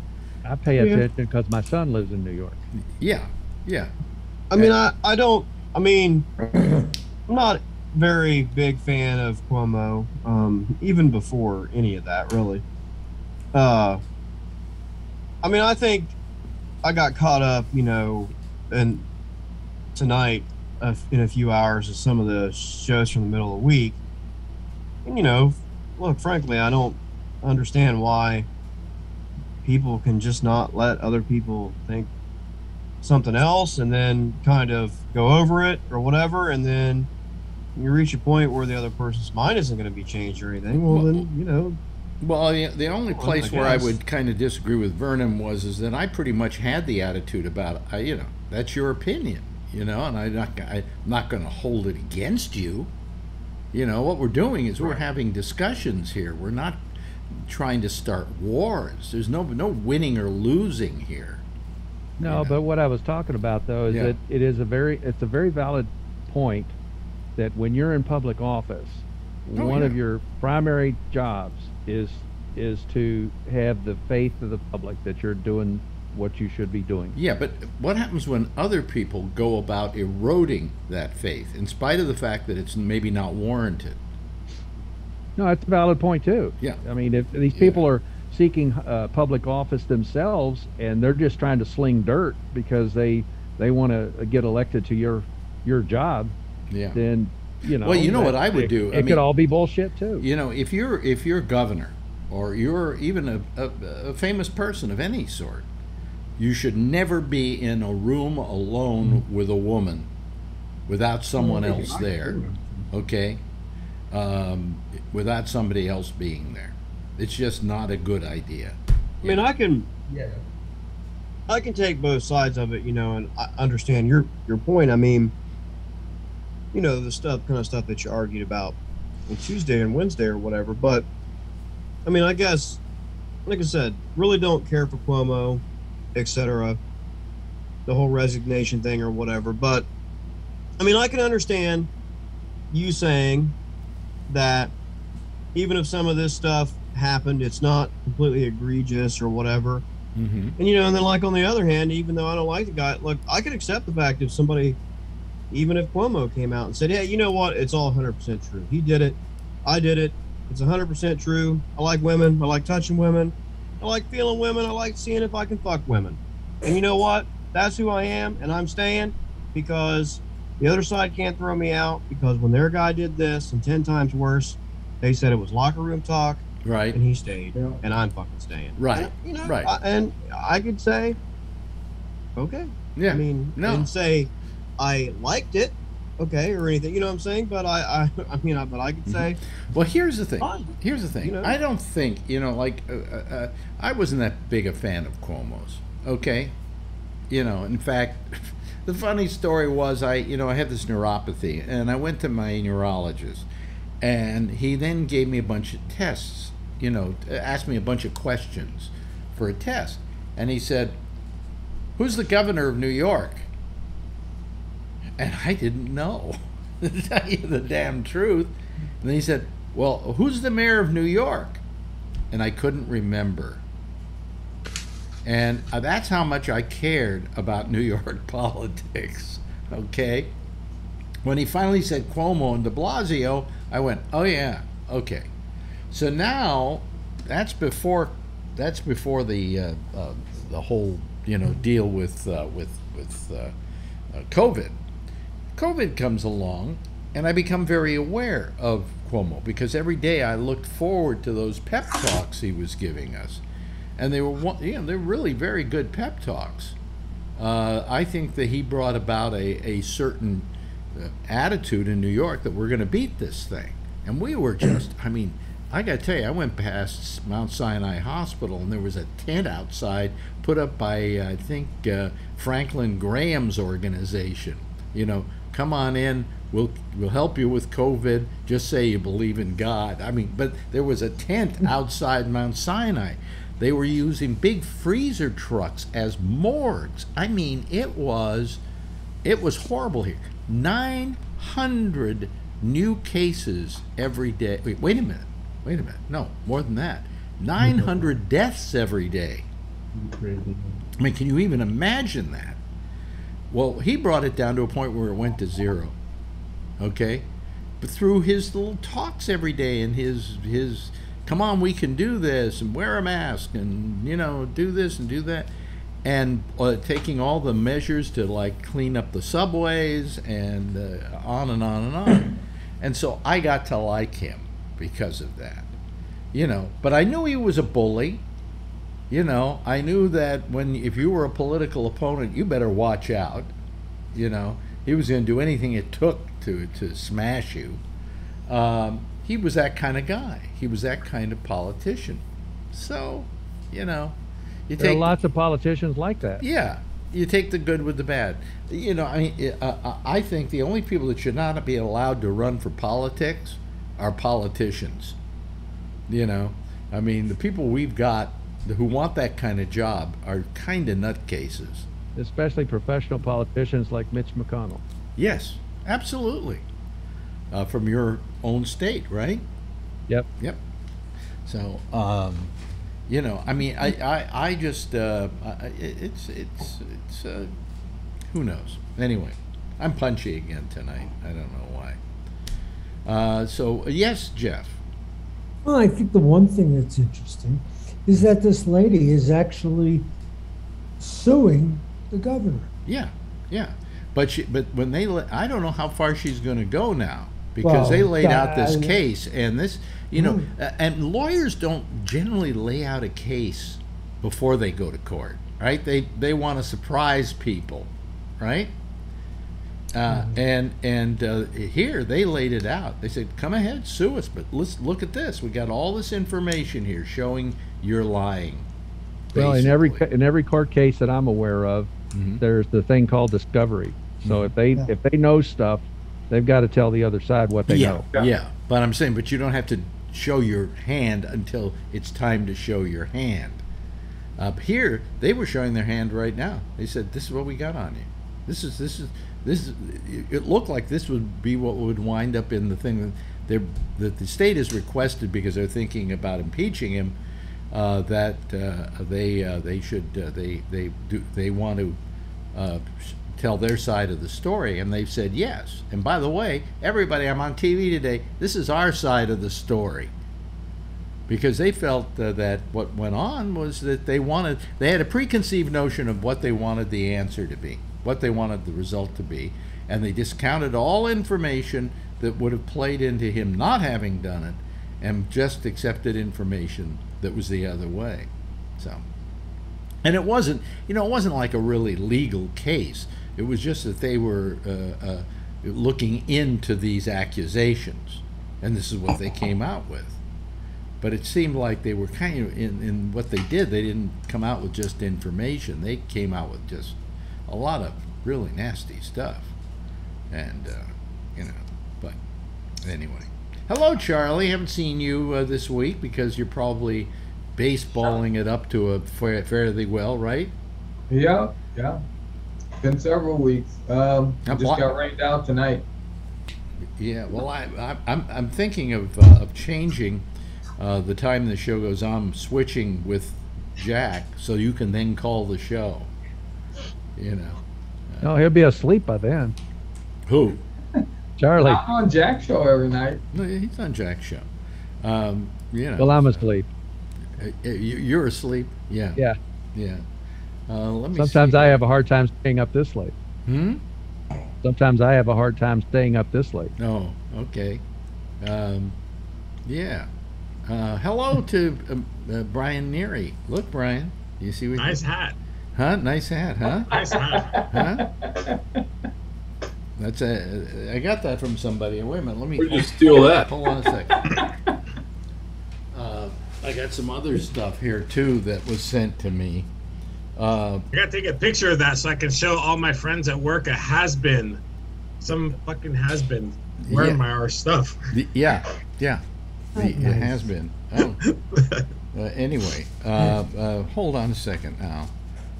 I pay Yeah. attention because my son lives in New York. Yeah, yeah. I mean, I, I don't. I mean, I'm not very big fan of Cuomo. Um, even before any of that, really. Uh, I mean, I think I got caught up, you know, and tonight uh, in a few hours of some of the shows from the middle of the week. And you know, look, frankly, I don't understand why people can just not let other people think something else and then kind of go over it or whatever and then you reach a point where the other person's mind isn't going to be changed or anything well, Well- then you know Well, the, only Well, place I where I would kind of disagree with Vernon was is that I pretty much had the attitude about, I, you know, that's your opinion, you know, and I'm not, I'm not going to hold it against you. You know, what we're doing is we're having discussions here. We're not trying to start wars. There's no no winning or losing here. No, Yeah. but what I was talking about though is Yeah. that it is a very it's a very valid point that when you're in public office, Oh, one of your primary jobs is is to have the faith of the public that you're doing what you should be doing. Yeah, but what happens when other people go about eroding that faith, in spite of the fact that it's maybe not warranted? No, that's a valid point too. Yeah. I mean, if these people are seeking uh, public office themselves and they're just trying to sling dirt because they they want to get elected to your your job, Yeah. then you know. Well, you know that- what I would it- do? It mean- could all be bullshit too. You know, if you're if you're governor or you're even a, a, a famous person of any sort, you should never be in a room alone with a woman without someone else there. Okay, um, without somebody else being there, it's just not a good idea. i mean i can Yeah. I can take both sides of it, you know, and I understand your your point. I mean, you know, the stuff kind of stuff that you argued about on Tuesday and Wednesday or whatever. But I mean, I guess, like I said, really don't care for Cuomo, etc. The whole resignation thing or whatever. But I mean, I can understand you saying that even if some of this stuff happened, it's not completely egregious or whatever. Mm-hmm. And you know, and then like on the other hand, even though I don't like the guy, look, I could accept the fact if somebody, even if Cuomo came out and said, "Yeah, you know what? It's all 100 percent true. He did it. I did it. It's 100 percent true. I like women. I like touching women. I like feeling women. I like seeing if I can fuck women. And you know what? That's who I am, and I'm staying because the other side can't throw me out because when their guy did this and 10 times worse, they said it was locker room talk, Right. and he stayed, Yeah. and I'm fucking staying. Right. And, you know, Right. I, and I could say, okay. Yeah. I mean, no. and say I liked it, okay, or anything. You know what I'm saying? But I, I, <laughs> I mean, I, but I could say, Well, here's the thing. Fine. Here's the thing. You know? I don't think you know, like, uh, uh, uh, I wasn't that big a fan of Cuomo's. Okay, you know. In fact, <laughs> the funny story was, I, you know, I have this neuropathy, and I went to my neurologist, and he then gave me a bunch of tests. You know, asked me a bunch of questions for a test, and he said, "Who's the governor of New York?" And I didn't know, <laughs> to tell you the damn truth. And then he said, Well, who's the mayor of New York? And I couldn't remember. And uh, that's how much I cared about New York <laughs> politics. Okay? When he finally said Cuomo and de Blasio, I went, Oh, yeah, okay. So now that's before that's before the uh, uh, the whole you know deal with uh, with with uh, uh, COVID. COVID comes along, and I become very aware of Cuomo because every day I looked forward to those pep talks he was giving us, and they were you know they're really very good pep talks. Uh, I think that he brought about a a certain uh, attitude in New York that we're going to beat this thing, and we were <clears throat> just I mean. I got to tell you, I went past Mount Sinai Hospital, and there was a tent outside put up by, I think, uh, Franklin Graham's organization. You know, come on in. We'll we'll help you with COVID. Just say you believe in God. I mean, but there was a tent <laughs> outside Mount Sinai. They were using big freezer trucks as morgues. I mean, it was it was horrible here. Nine hundred new cases every day. Wait, wait a minute. Wait a minute. No, more than that. Nine hundred <laughs> deaths every day. Crazy. I mean, can you even imagine that? Well, he brought it down to a point where it went to zero. Okay? But through his little talks every day and his his come on, we can do this and wear a mask and you know, do this and do that and uh, taking all the measures to like clean up the subways and uh, on and on and on. <coughs> and so I got to like him because of that. You know, but I knew he was a bully. You know, I knew that when if you were a political opponent, you better watch out. You know, he was going to do anything it took to to smash you. Um, he was that kind of guy. He was that kind of politician. So, you know, you There are take lots of politicians like that. yeah, you take the good with the bad. You know, I mean, uh, uh, I think the only people that should not be allowed to run for politics are politicians. You know, I mean, the people we've got who want that kind of job are kind of nutcases. especially professional politicians like Mitch McConnell. Yes, absolutely. Uh, from your own state, right? Yep. Yep. So, um, you know, I mean, I, I, I just, uh, I, it's, it's, it's, uh, who knows? Anyway, I'm punchy again tonight. I don't know why. Uh, so, yes, Jeff. Well, I think the one thing that's interesting is that this lady is actually suing the governor. Yeah, yeah. But she, but when they, I don't know how far she's going to go now because Well, they laid out this I- case and this, you know, Hmm. uh, and lawyers don't generally lay out a case before they go to court, right? They they want to surprise people, right? Uh, Hmm. and and uh, here they laid it out. They said, "Come ahead, sue us, but let's look at this. We got all this information here showing you're lying." Well, in every in every court case that I'm aware of, Mhm. there's the thing called discovery. So if they Yeah. if they know stuff, they've got to tell the other side what they yeah, know. Yeah. but I'm saying, but you don't have to show your hand until it's time to show your hand. Up here, they were showing their hand right now. They said, "This is what we got on you. This is this is this." Is, it looked like this would be what would wind up in the thing that they're, that the state has requested because they're thinking about impeaching him. Uh, that uh, they uh, they should uh, they they do they want to uh, tell their side of the story, and they've said yes. And by the way, everybody, I'm on TV today. This is our side of the story because they felt uh, that what went on was that they wanted they had a preconceived notion of what they wanted the answer to be, what they wanted the result to be, and they discounted all information that would have played into him not having done it, and just accepted information that was the other way. So. And it wasn't, you know, it wasn't like a really legal case. It was just that they were uh, uh, looking into these accusations, and this is what they came out with. But it seemed like they were kind of in, in what they did. They didn't come out with just information. They came out with just a lot of really nasty stuff, and uh, you know. But anyway, hello, Charlie. Haven't seen you uh, this week because you're probably baseballing it up to a fairly well, right? Yeah, yeah. Been several weeks. Um, Now, just what- got rained out tonight. Yeah. Well, I, I I'm I'm thinking of uh, of changing uh, the time the show goes on, switching with Jack, so you can then call the show. You know No, he'll be asleep by then. who? Charlie. I'm on Jack's show every night. No, he's on Jack's show. Um, you know. Well, I'm asleep. Uh, you're asleep. Yeah. Yeah. Yeah. Uh, let me. Sometimes see. I have a hard time staying up this late. Hmm. Sometimes I have a hard time staying up this late. Oh, okay. Um, yeah. Uh, hello <laughs> to um, uh, Brian Neary. Look, Brian. You see what? Nice hat. Huh? Nice hat, huh? Nice hat. Huh? That's a. I got that from somebody. Wait a minute. Let me. Where'd you steal that? Hold on a second. <laughs> Uh, I got some other stuff here too that was sent to me. Uh, I gotta take a picture of that so I can show all my friends at work a has been. Some fucking has been wearing Yeah. my our stuff. the, yeah, yeah. The, It has been. <laughs> Oh. Uh, anyway, uh, uh, hold on a second now.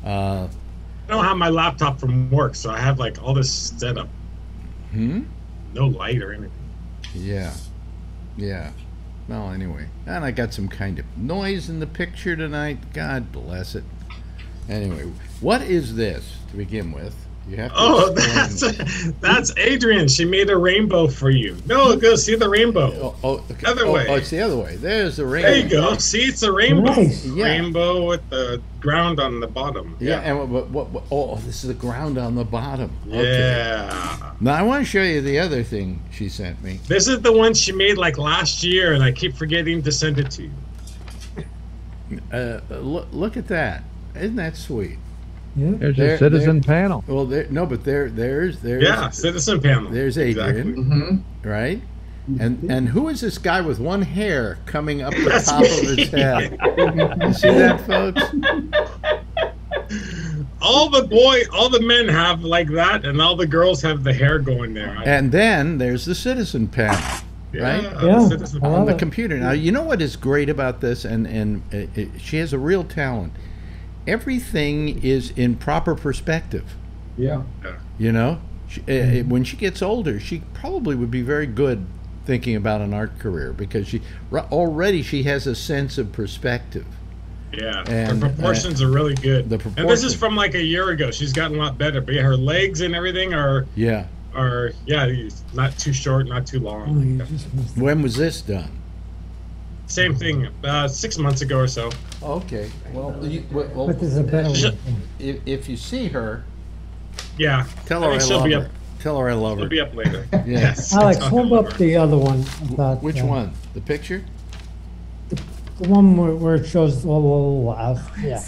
Uh, I don't have my laptop from work, so I have like all this setup. hmm. No light or anything. Yeah. Yeah. Well, anyway. And I got some kind of noise in the picture tonight. God bless it. Anyway, what is this to begin with? You have to Oh, explain. that's that's Adrian. She made a rainbow for you. No, go see the rainbow. Oh, oh, okay. Other oh, way. Oh, it's the other way. There's the rainbow. There you go. See, it's a rainbow. Nice. Yeah. Rainbow with the ground on the bottom. Yeah, and what, what, what, what- oh, this is the ground on the bottom. Okay. Yeah. Now I want to show you the other thing she sent me. This is the one she made like last year, and I keep forgetting to send it to you. Uh, look, look at that. Isn't that sweet? Yeah. There's There- your citizen there- panel. Well, there, no, but there, there's, there's, Yeah, citizen panel. there's Adrian, Mm-hmm. right? And and who is this guy with one hair coming up the That's top me. of his head? You see that, folks? All the boy, all the men have like that, and all the girls have the hair going there. And then there's the citizen panel. right? Yeah, citizen on the it. computer. Now, you know what is great about this, and and uh, it, she has a real talent. Everything is in proper perspective. Yeah. You know, she, uh, when she gets older, she probably would be very good thinking about an art career because she already she has a sense of perspective. Yeah, And, her proportions are really good. the and this is from like a year ago. She's gotten a lot better, but yeah, her legs and everything are Yeah. are yeah, not too short, not too Oh, long. you just missed it. When was this done? Same thing, uh, six months ago or so. Okay. Well, you, well, well, But there's a better Sh- one. if, if you see her, Yeah, tell her I, think she'll love be her. up. Tell her I love She'll her. be up later. <laughs> Yes. Alex, hold up her. the other one about Which uh, one? The picture? The one where, where it shows the whole house. Yeah,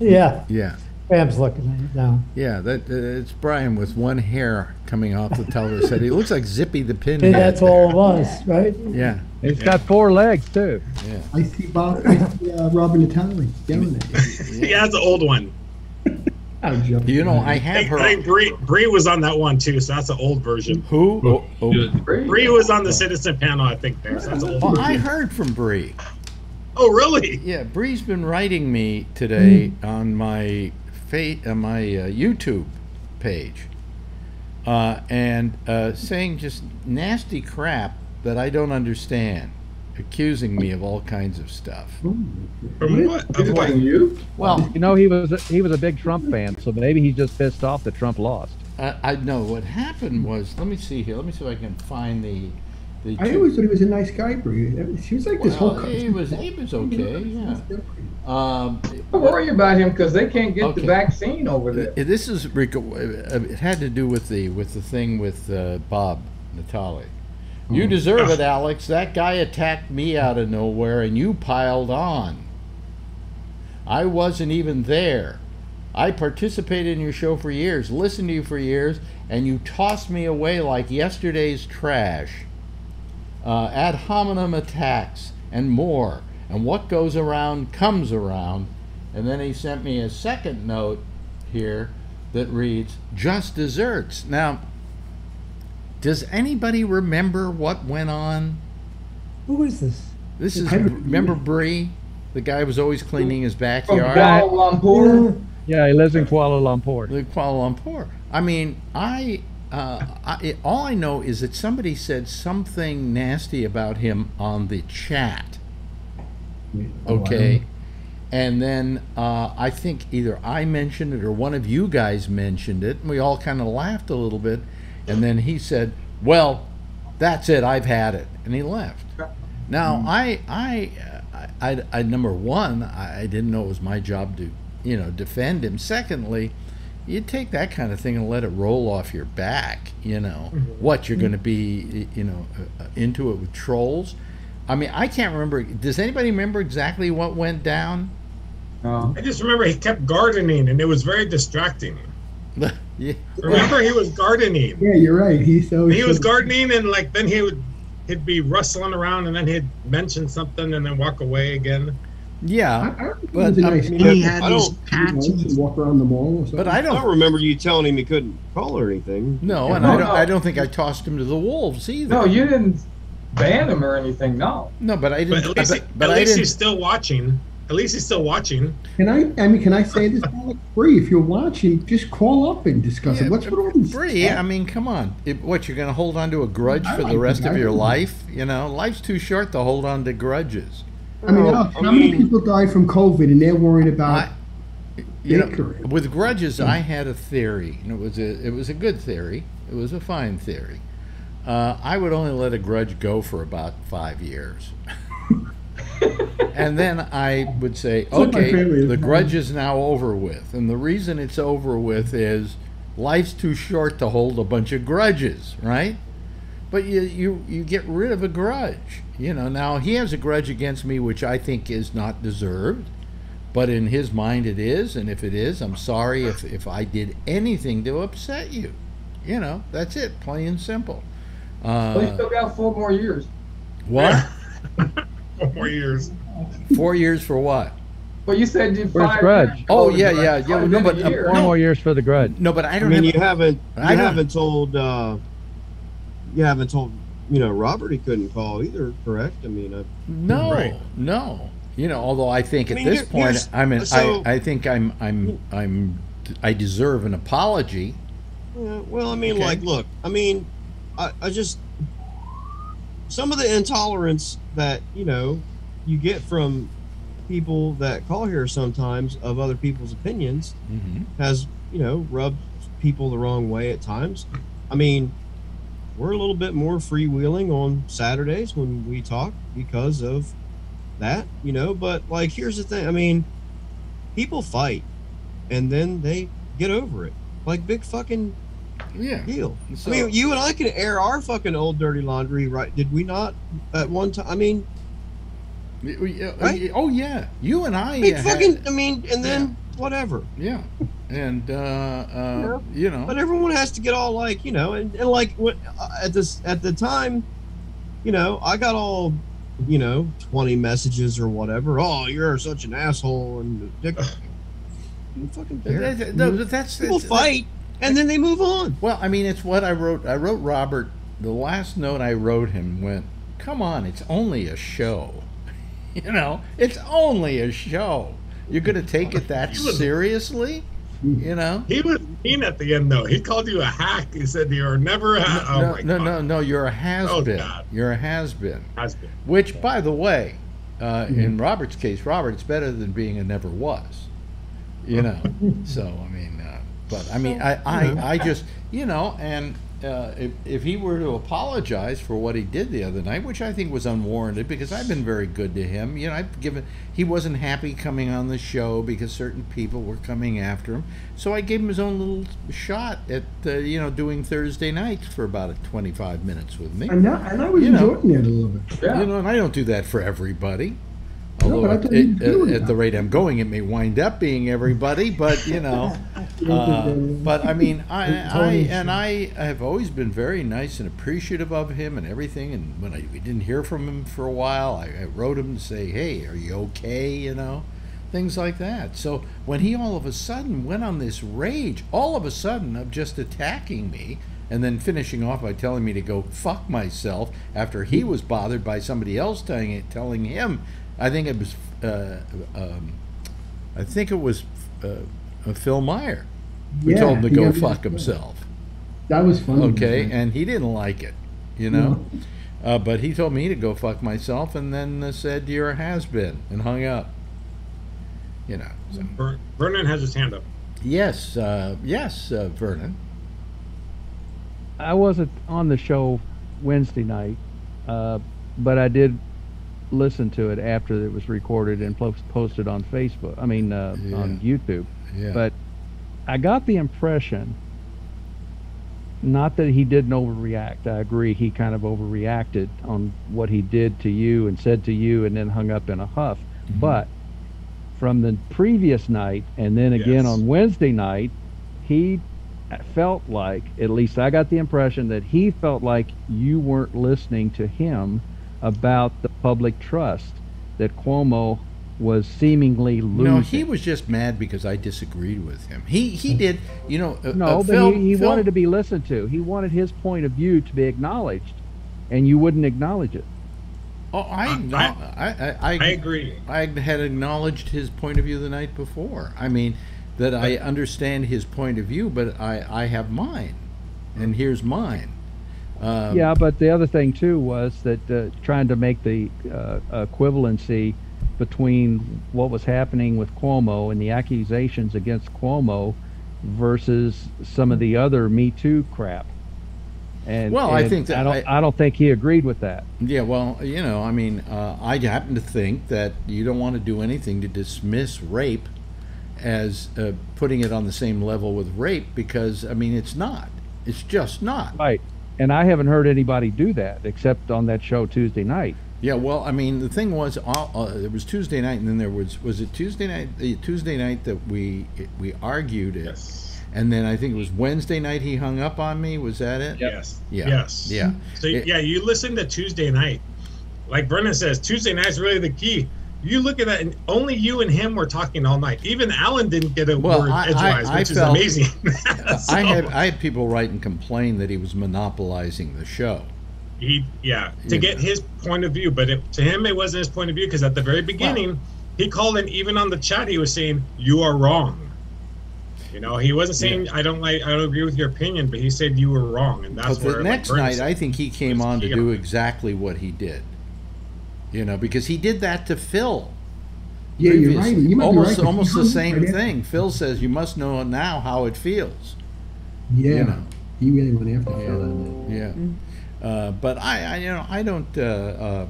yeah. Yeah. Pam's looking at it now. Yeah, that uh, it's Brian with one hair coming off the top of his head. He looks like Zippy the Hey, Pinhead. that's there. all of us, right? Yeah, It's got four legs too. yeah. I see Bob, I see uh, Robin Natali down there. Yeah, that's the old one. <laughs> Joe. You know, I I have think, her. I think Bree, Bree was on that one too, so that's an old version. Who? Oh, oh. Bree was on the citizen panel, I think. There, so that's an old Well, I heard from Bree. Oh, really? Yeah, Bree's been writing me today on my fa- uh, my uh, YouTube page, uh, and uh, saying just nasty crap that I don't understand, accusing me of all kinds of stuff. From what? Of what? You? Well, You know, he was a, he was a big Trump fan, so maybe he's just pissed off that Trump lost. I, I know what happened was. Let me see here. Let me see if I can find the. the I two- always thought he was a nice guy, Bree. She was like this whole. Well, he was he was okay. Yeah. Um, Don't worry about him because they can't get Okay. the vaccine over there. This is reg- uh, it had to do with the with the thing with uh, Bob Natali. You deserve it, Alex. That guy attacked me out of nowhere, and you piled on. I wasn't even there. I participated in your show for years, listened to you for years, and you tossed me away like yesterday's trash. Uh, ad hominem attacks and more. And what goes around comes around. And then he sent me a second note here that reads, just desserts. Now, does anybody remember what went on? Who is this? This is, remember Bree? The guy who was always cleaning his From backyard? Kuala Lumpur. Yeah, he lives in Kuala Lumpur. The Kuala Lumpur. I mean, I, uh, I it, all I know is that somebody said something nasty about him on the chat. Okay, and then uh, I think either I mentioned it or one of you guys mentioned it, and we all kind of laughed a little bit. And then he said, "Well, that's it. I've had it," and he left. Now, I, I, uh, I, I, number one, I I didn't know it was my job to, you know, defend him. Secondly, you take that kind of thing and let it roll off your back. You know, what you're going to be, you know, uh, uh, into it with trolls. I mean, I can't remember. Does anybody remember exactly what went down? I just remember he kept gardening, and it was very distracting. <laughs> yeah. Remember, he was gardening. Yeah, you're right. He's always. He was gardening, and like then he would he'd be rustling around, and then he'd mention something, and then walk away again. Yeah, I don't But, he was a nice I mean, he had I these don't- patches. and walk around the mall or something. but I I don't don't. remember you telling him he couldn't call or anything. No, and No, I don't. no. I don't think I tossed him to the wolves either. no, you didn't ban him or anything. No. No, but I didn't. at least, but, but at I least didn't. he's still watching. At least he's still watching. Can I? I mean, can I say this, Alex? Bree, if you're watching, just call up and discuss Yeah, it. What's with all these? Bree, I mean, come on. It, what, you're going to hold on to a grudge I for the like rest the of guy. your life? You know, life's too short to hold on to grudges. I mean, Well, Alex, I how many people died from COVID, and they're worried about I- you know, with grudges, I had a theory, and it was a it was a good theory. It was a fine theory. Uh, I would only let a grudge go for about five years, <laughs> and then I would say, like my okay, family. the grudge is now over with, and the reason it's over with is life's too short to hold a bunch of grudges, right? But you, you you get rid of a grudge. You know, now he has a grudge against me, which I think is not deserved. But in his mind, it is, and if it is, I'm sorry if, if I did anything to upset you. You know, that's it, plain and simple. Well, you Uh, still got four more years. what? <laughs> <laughs> Four years. Four years for what? Well, you said you Where's five Grudge? Oh, yeah, yeah, yeah, only no, but, a uh, year. Four more years for the grudge. No, but I I don't mean, have. you haven't you I haven't told uh, you haven't told you know Robert he couldn't call either, correct? I mean, uh, No, Right. no. You know, although I think I at mean, this here- point, here's- I'm in, so- I, I think I'm, I'm, I'm, I deserve an apology. yeah, well, I mean, Okay. like, look, I mean, I, I just some of the intolerance that you know you get from people that call here sometimes of other people's opinions hmm has you know rubbed people the wrong way at times. I mean, we're a little bit more freewheeling on Saturdays when we talk because of that, you know. But like, here's the thing: I mean, people fight, and then they get over it, like big fucking Yeah. deal. So- I mean, you and I can air our fucking old dirty laundry, right? Did we not at one time? I mean, Right? Oh yeah, you and I. big had- fucking. I mean, and then whatever. Yeah, and uh, uh, you know, But everyone has to get all like, you know, and, and like what uh, at this at the time, you know, I got all, you know, twenty messages or whatever. Oh, you're such an asshole and dick. <sighs> You fucking care. That- no, but that's People that's- fight and then they move on. Well, I mean, it's what I wrote. I wrote Robert. The last note I wrote him went, "Come on, it's only a show. <laughs> You know, it's only a show. You're going to take it that was- seriously? You know." He was mean at the end, though. He called you a hack. He said you're never a hack. Oh, no, my no, God. no, no. You're a has Oh, been. God. You're a has been. Has been. Which, by the way, uh, Mm-hmm. in Robert's case, Robert, it's better than being a never was. You know. <laughs> so I mean, uh, but I mean, I, I, I just, you know, and uh, if if he were to apologize for what he did the other night, which I think was unwarranted, because I've been very good to him. You know, I've given. He wasn't happy coming on the show because certain people were coming after him. So I gave him his own little shot at, uh, you know, doing Thursday nights for about 25 minutes with me. And, I- and I was You know. enjoying it a little bit. Yeah. You know, and I don't do that for everybody. No, Although I at, thought at- the rate I'm going, it may wind up being everybody. But you know, <laughs> uh, but I mean, <laughs> I, I and I have always been very nice and appreciative of him and everything. And when I we didn't hear from him for a while, I, I wrote him to say, "Hey, are you okay?" You know, things like that. So when he all of a sudden went on this rage, all of a sudden of just attacking me. And then finishing off by telling me to go fuck myself after he was bothered by somebody else telling it, telling him I think it was, uh, um, I think it was uh, uh, Phil Meyer who Yeah, told him to go got me fuck to- himself. That was fun. Okay, and he didn't like it, you know. Uh, but he told me to go fuck myself, and then uh, said you're a has been, and hung up. You know. So. Ver- Vernon has his hand up. Yes, uh, yes, uh, Vernon. I wasn't on the show Wednesday night, uh, but I did listen to it after it was recorded and posted on Facebook. I mean, uh, on YouTube. Yeah. But I got the impression, not that he didn't overreact. I agree, he kind of overreacted on what he did to you and said to you, and then hung up in a huff. Mm-hmm. But from the previous night, and then again Yes. on Wednesday night, he felt like, at least I got the impression that he felt like you weren't listening to him about the public trust that Cuomo was seemingly losing. No, he was just mad because I disagreed with him. He he did, you know. Uh, No, uh, but Phil, he, he Phil- wanted to be listened to. He wanted his point of view to be acknowledged, and you wouldn't acknowledge it. Oh, I, I- I, I, I, I agree. I had acknowledged his point of view the night before. I mean, that I understand his point of view, but I, I have mine, and here's mine. Um, yeah, but the other thing too was that uh, trying to make the uh, equivalency between what was happening with Cuomo and the accusations against Cuomo versus some of the other Me Too crap. And Well, I think that I don't I- I, don't think he agreed with that. Yeah, well, you know, I mean, uh, I happen to think that you don't want to do anything to dismiss rape as uh, putting it on the same level with rape because, I mean, it's not. It's just not. Right. And I haven't heard anybody do that except on that show Tuesday night. Yeah, well, I mean, the thing was, uh, uh, it was Tuesday night, and then there was was it Tuesday night? The Tuesday night that we we argued it, Yes. and then I think it was Wednesday night he hung up on me. Was that it? Yes. Yeah. Yes. Yeah. So It- yeah, you listen to Tuesday night. Like Brennan says, Tuesday night's really the key. You look at that, and only you and him were talking all night. Even Alan didn't get a Well, word I- I- edgewise, I which is felt- amazing. <laughs> I had I had people write and complain that he was monopolizing the show. he yeah to You get know. his point of view, but it, to him it wasn't his point of view because at the very beginning he called in even on the chat he was saying you are wrong. You know, he wasn't saying I don't like I don't agree with your opinion, but he said you were wrong, and that's But where the like next Brennan night, I think he came on to do exactly what he did. You know, because he did that to Phil. Yeah, you're right. You might be almost right, 'cause almost the same right after- thing. Phil says you must know now how it feels. Yeah, You know. he really went after Yeah. Phil on that. Yeah. Uh, but I, I, you know, I don't, uh, uh,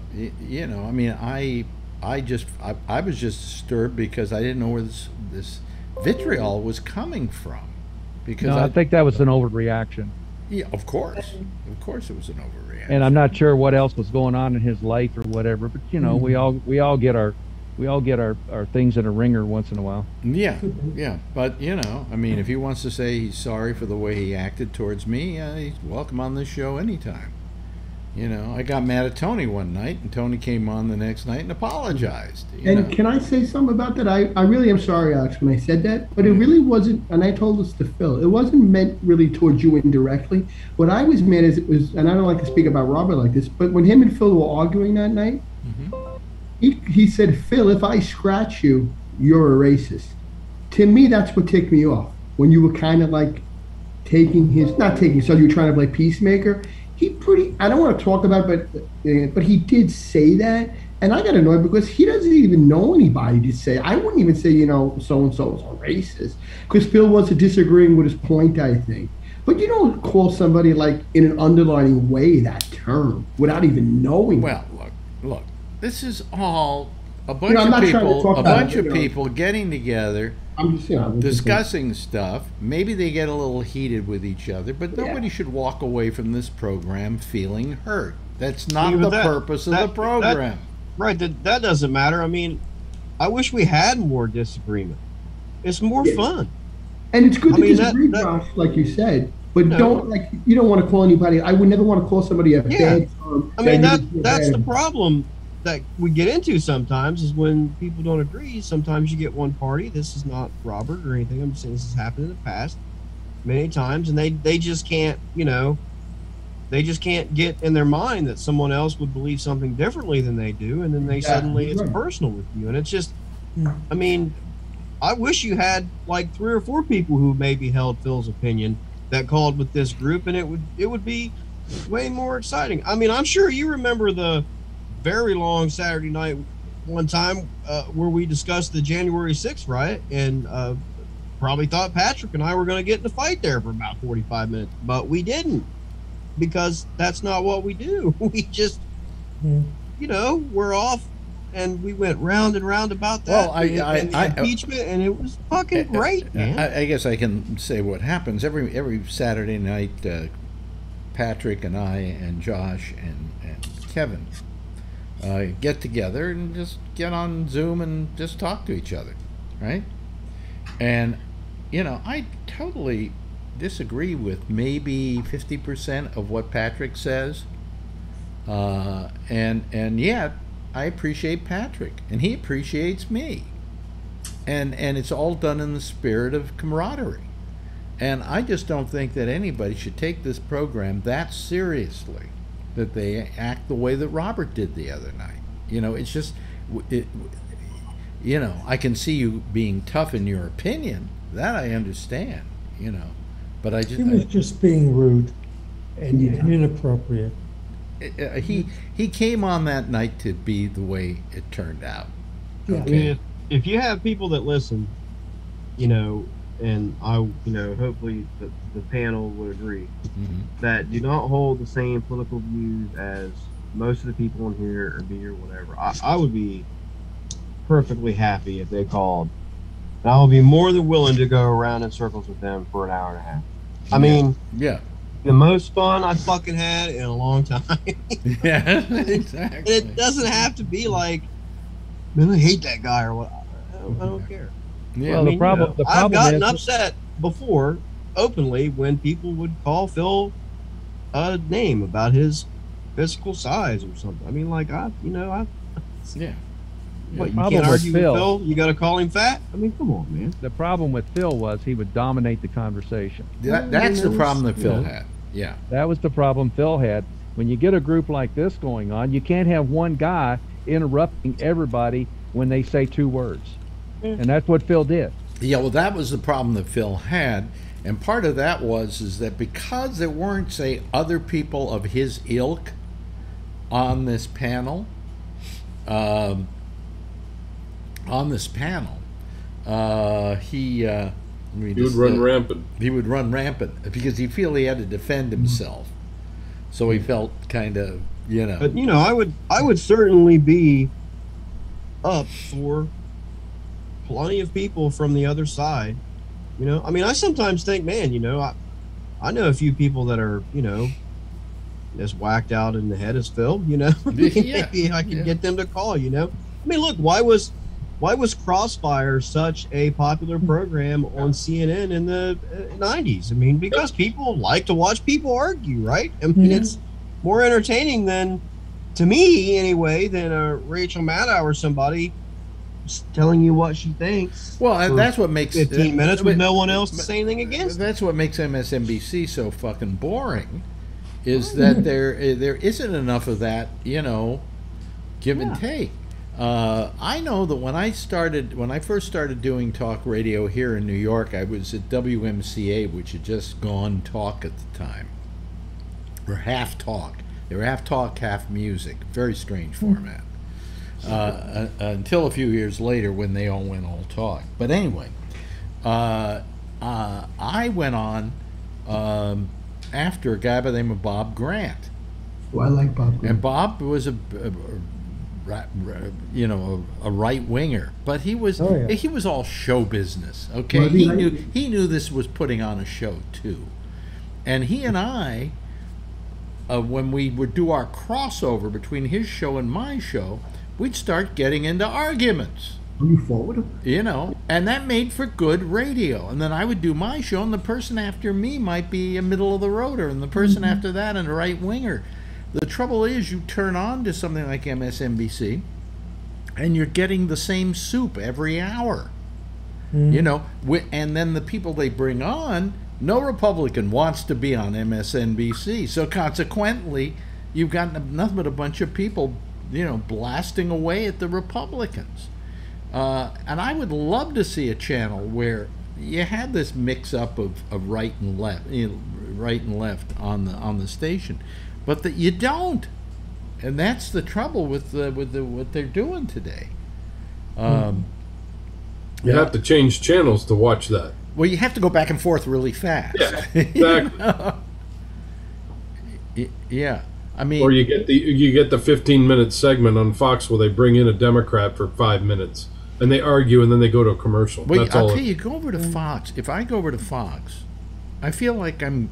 you know, I mean, I, I just, I, I was just disturbed because I didn't know where this, this vitriol was coming from. Because No, I think that was an overreaction. Yeah, of course, of course, it was an overreaction. And I'm not sure what else was going on in his life or whatever, but you know, Mm-hmm. we all we all get our we all get our, our things in a wringer once in a while. Yeah, yeah, but you know, I mean, if he wants to say he's sorry for the way he acted towards me, uh, he's welcome on this show anytime. You know, I got mad at Tony one night, and Tony came on the next night and apologized. And know? can I say something about that? I, I really am sorry, Alex, when I said that, but it really wasn't, and I told this to Phil, it wasn't meant really towards you indirectly. What I was mad is it was, and I don't like to speak about Robert like this, but when him and Phil were arguing that night, mm-hmm. he, he said, Phil, if I scratch you, you're a racist. To me, that's what ticked me off. When you were kind of like taking his, not taking, so you were trying to play peacemaker. He pretty, I don't want to talk about it, but, uh, but he did say that. And I got annoyed because he doesn't even know anybody to say. I wouldn't even say, you know, so and so is a racist. Because Phil wasn't disagreeing with his point, I think. But you don't call somebody like in an underlining way that term without even knowing. Well, look, look. This is all a bunch know, I'm of not trying to people, a bunch it, of you know. people getting together, I'm just, you know, uh, I'm just- discussing stuff. Maybe they get a little heated with each other, but nobody should walk away from this program feeling hurt. That's not Even the that- purpose of that- the program. Right, that, that doesn't matter. I mean, I wish we had more disagreement. It's more Yeah. fun. And it's good I to mean, that- disagree, that- Josh, like you said. But No. don't like you don't want to call anybody. I would never want to call somebody a Yeah. bad term. I mean, that that you feel that's the problem that we get into sometimes is when people don't agree. Sometimes you get one party. This is not Robert or anything. I'm just saying this has happened in the past many times, and they they just can't, you know, they just can't get in their mind that someone else would believe something differently than they do, and then they Exactly suddenly it's right. personal with you, and it's just, hmm. I mean, I wish you had like three or four people who maybe held Phil's opinion that called with this group, and it would it would be way more exciting. I mean, I'm sure you remember the very long Saturday night one time uh, where we discussed the January 6th riot, and uh, probably thought Patrick and I were going to get in a fight there for about 45 minutes, but we didn't because that's not what we do. <laughs> We just, Yeah. you know, we're off. And we went round and round about that. Well, I- and, I- and the I- impeachment, and it was fucking great, man. I, I guess I can say what happens every every Saturday night. Uh, Patrick and I and Josh and, and Kevin uh, get together and just get on Zoom and just talk to each other, right? And you know, I totally disagree with maybe fifty percent of what Patrick says, uh, and and yet I appreciate Patrick and he appreciates me and and it's all done in the spirit of camaraderie. And I just don't think that anybody should take this program that seriously, that they act the way that Robert did the other night. You know, it's just, it, you know, I can see you being tough in your opinion. That I understand. You know, but I just He was just being rude and Yeah. inappropriate. uh, he he came on that night to be the way it turned out. Yeah. I mean, if, if you have people that listen, you know, and I, you know, hopefully the, the panel would agree Mhm. that do not hold the same political views as most of the people in here or be or whatever. I, I would be perfectly happy if they called. And I would be more than willing to go around in circles with them for an hour and a half. I mean, Yeah. the most fun I fucking had in a long time. <laughs> <laughs> Yeah. And exactly. it doesn't have to be like, man, I hate that guy or what. I don't, I don't care. Yeah. Well, I the mean, problem- you know, the I've gotten is- upset before openly when people would call Phil a name about his physical size or something. I mean, like I, you know, I. Yeah. What you problem can't with argue Phil- with Phil? You got to call him fat? I mean, come on, man. The problem with Phil was he would dominate the conversation. That, mm, that's the Yeah, problem that Phil yeah. had. Yeah. That was the problem Phil had. When you get a group like this going on, you can't have one guy interrupting everybody when they say two words. And that's what Phil did. Yeah, well, that was the problem that Phil had, and part of that was is that because there weren't, say, other people of his ilk on this panel, um, on this panel, uh, he uh, let me He would run uh, rampant. He would run rampant because he feel he had to defend himself, so he felt kind of, you know, But you know, I would, I would certainly be up for plenty of people from the other side. You know, I mean, I sometimes think, man, you know, I, I know a few people that are, you know, as whacked out in the head as Phil. You know, <laughs> <laughs> Yeah, maybe I can yeah. get them to call. You know, I mean, look, why was, why was Crossfire such a popular program <laughs> on CNN in the uh, '90s? I mean, because people like to watch people argue, right? I mean, Mhm. it's more entertaining than, to me anyway, than a Rachel Maddow or somebody telling you what she thinks. well, that's what makes 15 minutes with but- no one else to but- say anything against. That's what makes MSNBC so fucking boring, is that there eh, there isn't enough of that, you know, give and take. Uh, I know that when I started, when I first started doing talk radio here in New York, I was at WMCA, which had just gone talk at the time, or half talk. They were half talk, half music. Very strange format. Uh, uh, until a few years later, when they all went all talk. But anyway, uh, uh, I went on um, after a guy by the name of Bob Grant. Well, I like Bob. Grant. And Bob was a, a, a you know, a, a right winger, but he was Oh, yeah. he was all show business. Okay, Well, he I- knew he knew this was putting on a show too, and he and I, uh, when we would do our crossover between his show and my show, we'd start getting into arguments Are you forward? you know, and that made for good radio. And then I would do my show, and the person after me might be a middle of the roader, and the person mm-hmm. after that, and a right winger. The trouble is, you turn on to something like MSNBC, and you're getting the same soup every hour. Mm-hmm. You know, and then the people they bring on, no Republican wants to be on MSNBC. So consequently, you've got nothing but a bunch of people, you know, blasting away at the Republicans. Uh, and I would love to see a channel where you had this mix up of, of right and left, you know, right and left on the on the station, but that you don't, and that's the trouble with the, with the, what they're doing today. Um, You have to change channels to watch that. Well, you have to go back and forth really fast. Yeah, <laughs> You know? Yeah, I mean, Or you get the you get the 15 minute segment on Fox where they bring in a Democrat for five minutes and they argue and then they go to a commercial. Well, That's I'll all. tell it- you, go over to Fox. If I go over to Fox, I feel like I'm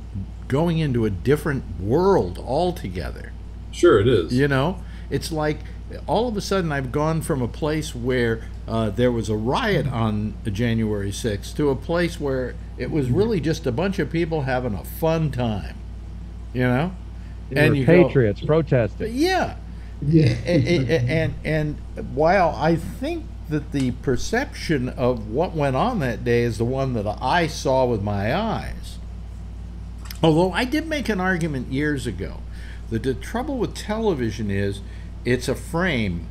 going into a different world altogether. Sure, it is. You know, it's like all of a sudden I've gone from a place where uh, there was a riot on January 6th to a place where it was really just a bunch of people having a fun time. You know, They were you go- patriots protesting. yeah, Yeah. and, and and while I think that the perception of what went on that day is the one that I saw with my eyes, although I did make an argument years ago that the trouble with television is it's a frame,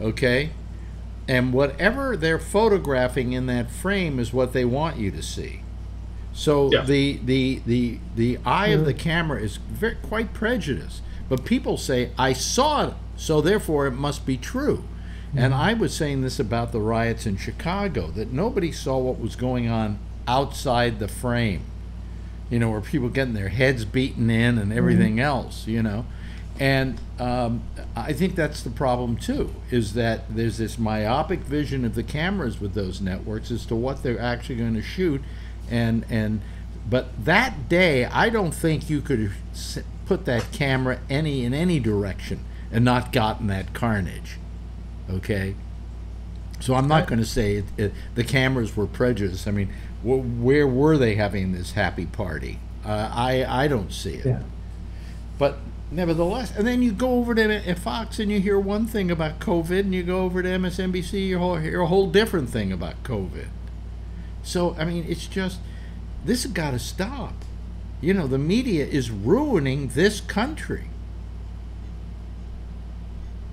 okay, and whatever they're photographing in that frame is what they want you to see. So Yeah. the the the the eye of the camera is very, quite prejudiced. But people say I saw it, so therefore it must be true. And I was saying this about the riots in Chicago that nobody saw what was going on outside the frame. You know, where people getting their heads beaten in and everything else. You know, and um, I think that's the problem too. Is that there's this myopic vision of the cameras with those networks as to what they're actually going to shoot, and and but that day I don't think you could have put that camera any in any direction and not gotten that carnage. Okay. So I'm not going to say it, it, the cameras were prejudiced. I mean, wh- where were they having this happy party? Uh, I I don't see it. Yeah. But nevertheless, and then you go over to uh, Fox and you hear one thing about COVID, and you go over to MSNBC, you hear a whole different thing about COVID. So I mean, it's just this has got to stop. You know, the media is ruining this country.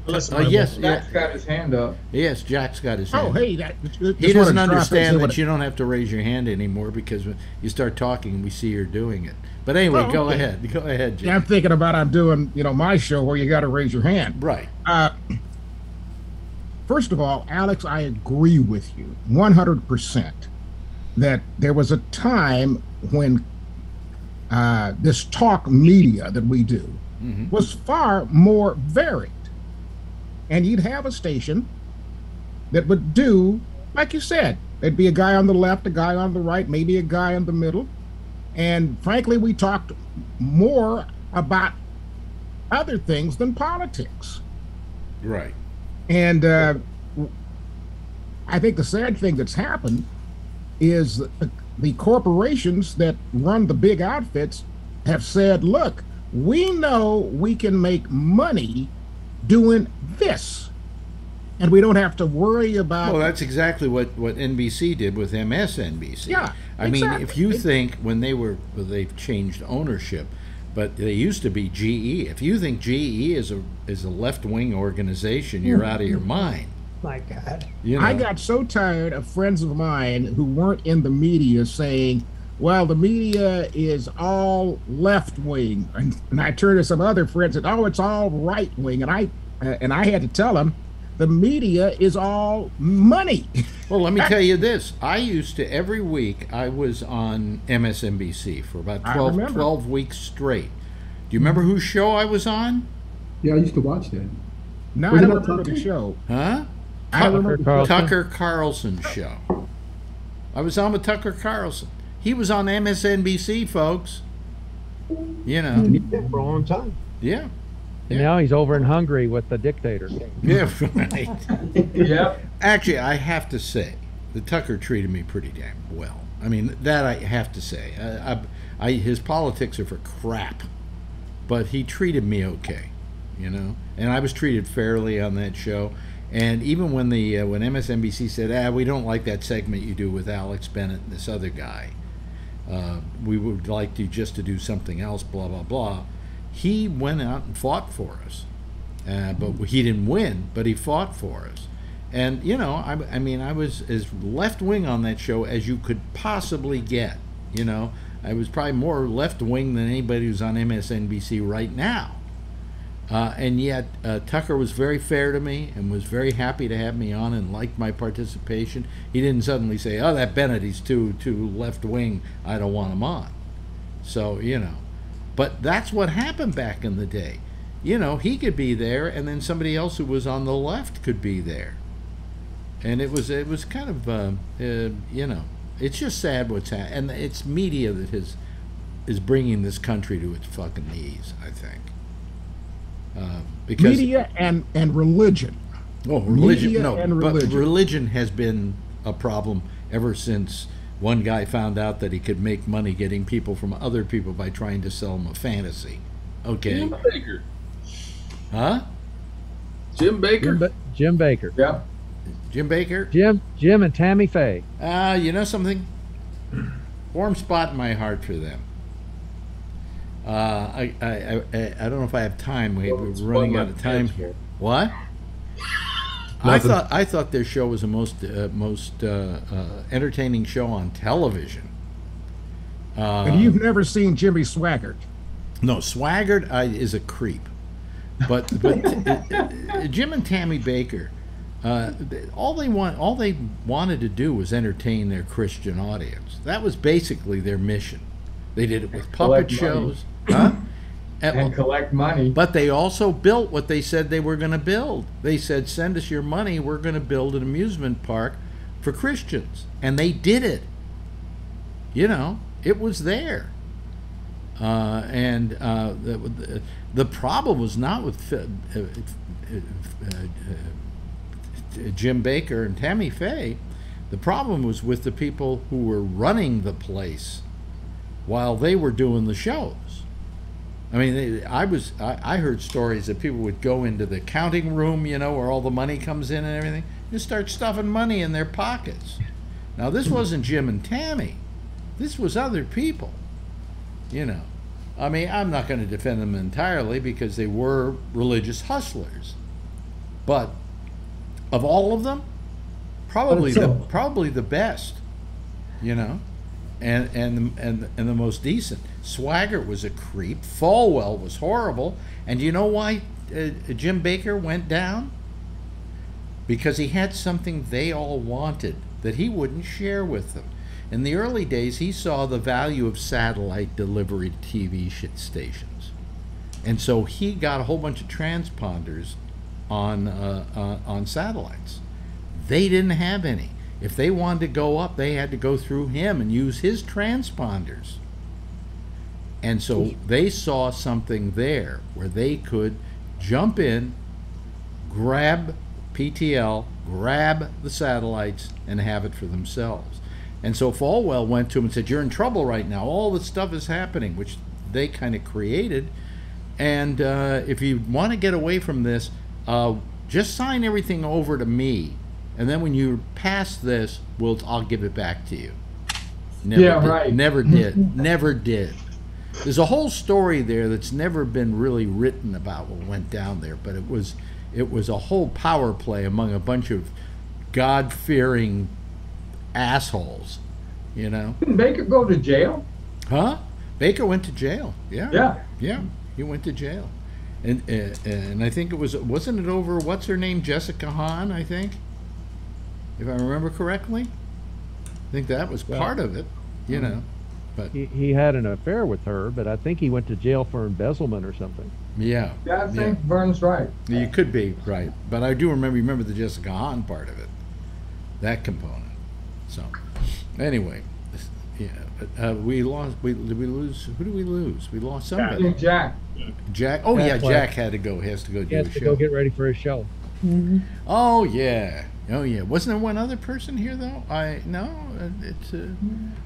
Listen, Uh, yes, Jack's yeah, got his hand up. yes, Jack's got his hand. Oh, hey, that. He doesn't wanted to drop in and understand say that you don't have to raise your hand anymore because when you start talking, we see you're doing it. But anyway, Oh, go okay. ahead. Go ahead, Yeah, I'm thinking about I'm doing, you know, my show where you got to raise your hand. Right. Uh, first of all, Alex, I agree with you 100% that there was a time when uh, this talk media that we do Mhm. was far more varied. And you'd have a station that would do, like you said, there'd be a guy on the left, a guy on the right, maybe a guy in the middle. And frankly, we talked more about other things than politics. Right. And uh, I think the sad thing that's happened is the, the corporations that run the big outfits have said, look, we know we can make money doing this. And we don't have to worry about. Well, that's exactly what, what NBC did with MSNBC. Yeah, I mean, if you think when they were, well, they've changed ownership, but they used to be GE. If you think GE is a is a left wing organization, you're mm-hmm. out of your mind. My God. You know? I got so tired of friends of mine who weren't in the media saying, well, the media is all left wing. And, and I turned to some other friends and, oh, it's all right wing. And I, uh, and I had to tell them, the media is all money. <laughs> Well, let me tell you this. I used to, every week, I was on MSNBC for about I 12, 12 weeks straight. Do you remember whose show I was on? Yeah, I used to watch that. Now Was I don't about remember the show. Huh? I remember Carlson? Tucker Carlson show. I was on with Tucker Carlson. He was on MSNBC, folks. You know, For a long time. yeah. And now he's over in Hungary with the dictator. Yeah, <laughs> right. <laughs> Yep. Actually, I have to say, the Tucker treated me pretty damn well. I mean, that I have to say. I, I, I, his politics are for crap, but he treated me okay, you know. And I was treated fairly on that show. And even when the uh, when MSNBC said, "Ah, we don't like that segment you do with Alex Bennett and this other guy," uh, we would like you just to do something else, blah blah blah. He went out and fought for us, uh, but he didn't win, but he fought for us. And you know, I, I mean, I was as left wing on that show as you could possibly get. You know, I was probably more left wing than anybody who's on MSNBC right now. Uh, and yet, uh, Tucker was very fair to me and was very happy to have me on and liked my participation. He didn't suddenly say, "Oh, that Bennett, he's too too left wing. I don't want him on." So you know, but that's what happened back in the day. You know, he could be there, and then somebody else who was on the left could be there. And it was it was kind of uh, uh, you know, it's just sad what's happening, and it's media that has is bringing this country to its fucking knees. I think. Uh, because Media and, and religion. Oh, religion. Media no, and but religion. religion has been a problem ever since one guy found out that he could make money getting people from other people by trying to sell them a fantasy. Okay. Jim Bakker. Huh? Jim Bakker. Jim, Ba- Jim Bakker. Yep. Jim Bakker? Jim, Jim, and Tammy Faye. Uh, you know something? Warm spot in my heart for them. Uh, I, I, I, I don't know if I have time. We- We're running out of time here. What? I thought I thought their show was the most uh, most uh, uh, entertaining show on television. Uh, and you've never seen Jimmy Swaggart. no, Swaggart uh, is a creep, but but <laughs> uh, uh, Jim and Tammy Bakker Uh, all they want, all they wanted to do was entertain their Christian audience. That was basically their mission. They did it with puppet collect money. shows, huh? And- and collect money. but they also built what they said they were going to build. They said, "Send us your money. We're going to build an amusement park for Christians," and they did it. You know, it was there. Uh, and uh, the, the the problem was not with uh, uh, uh, uh, Jim Bakker and Tammy Faye. The problem was with the people who were running the place while they were doing the shows. I mean, I was I, I heard stories that people would go into the counting room, you know, where all the money comes in and everything, and start stuffing money in their pockets. Now, this wasn't Jim and Tammy. This was other people. You know, I mean, I'm not going to defend them entirely because they were religious hustlers, but of all of them, probably the probably the best. You know, and and and and the most decent. Swaggart was a creep. Falwell was horrible. And you know why uh, Jim Bakker went down? Because he had something they all wanted that he wouldn't share with them. In the early days, he saw the value of satellite delivery TV stations, and so he got a whole bunch of transponders on uh, uh, on satellites. They didn't have any. If they wanted to go up, they had to go through him and use his transponders. And so they saw something there where they could jump in, grab PTL, grab the satellites, and have it for themselves. And so Falwell went to him and said, You're in trouble right now. All this stuff is happening, which they kind of created. And uh, if you want to get away from this, uh, just sign everything over to me. And then when you pass this, we'll, I'll give it back to you. Never Yeah, did, right. Never did. never did. There's a whole story there that's never been really written about what went down there, but it was it was a whole power play among a bunch of God fearing assholes, you know. Didn't Bakker go to jail? Huh? Bakker went to jail. Yeah. Yeah. Yeah. He went to jail. And uh, and I think it was wasn't it over what's her name Jessica Hahn, I think. If I remember correctly. I think that was Well, part of it, you know. But He, he had an affair with her, but I think he went to jail for embezzlement or something. yeah. Yeah, I think Vern's right. You could be right, but I do remember remember the Jessica Hahn part of it, that component. So, anyway, yeah, but, uh, we lost. We did we lose? Who did we lose? We lost somebody. think Jack. Jack. Oh yeah, Jack left. Jack had to go. He has to go He do has a to show. go get ready for his show. Oh yeah. Oh yeah. Wasn't there one other person here though? I no. uh, It's uh,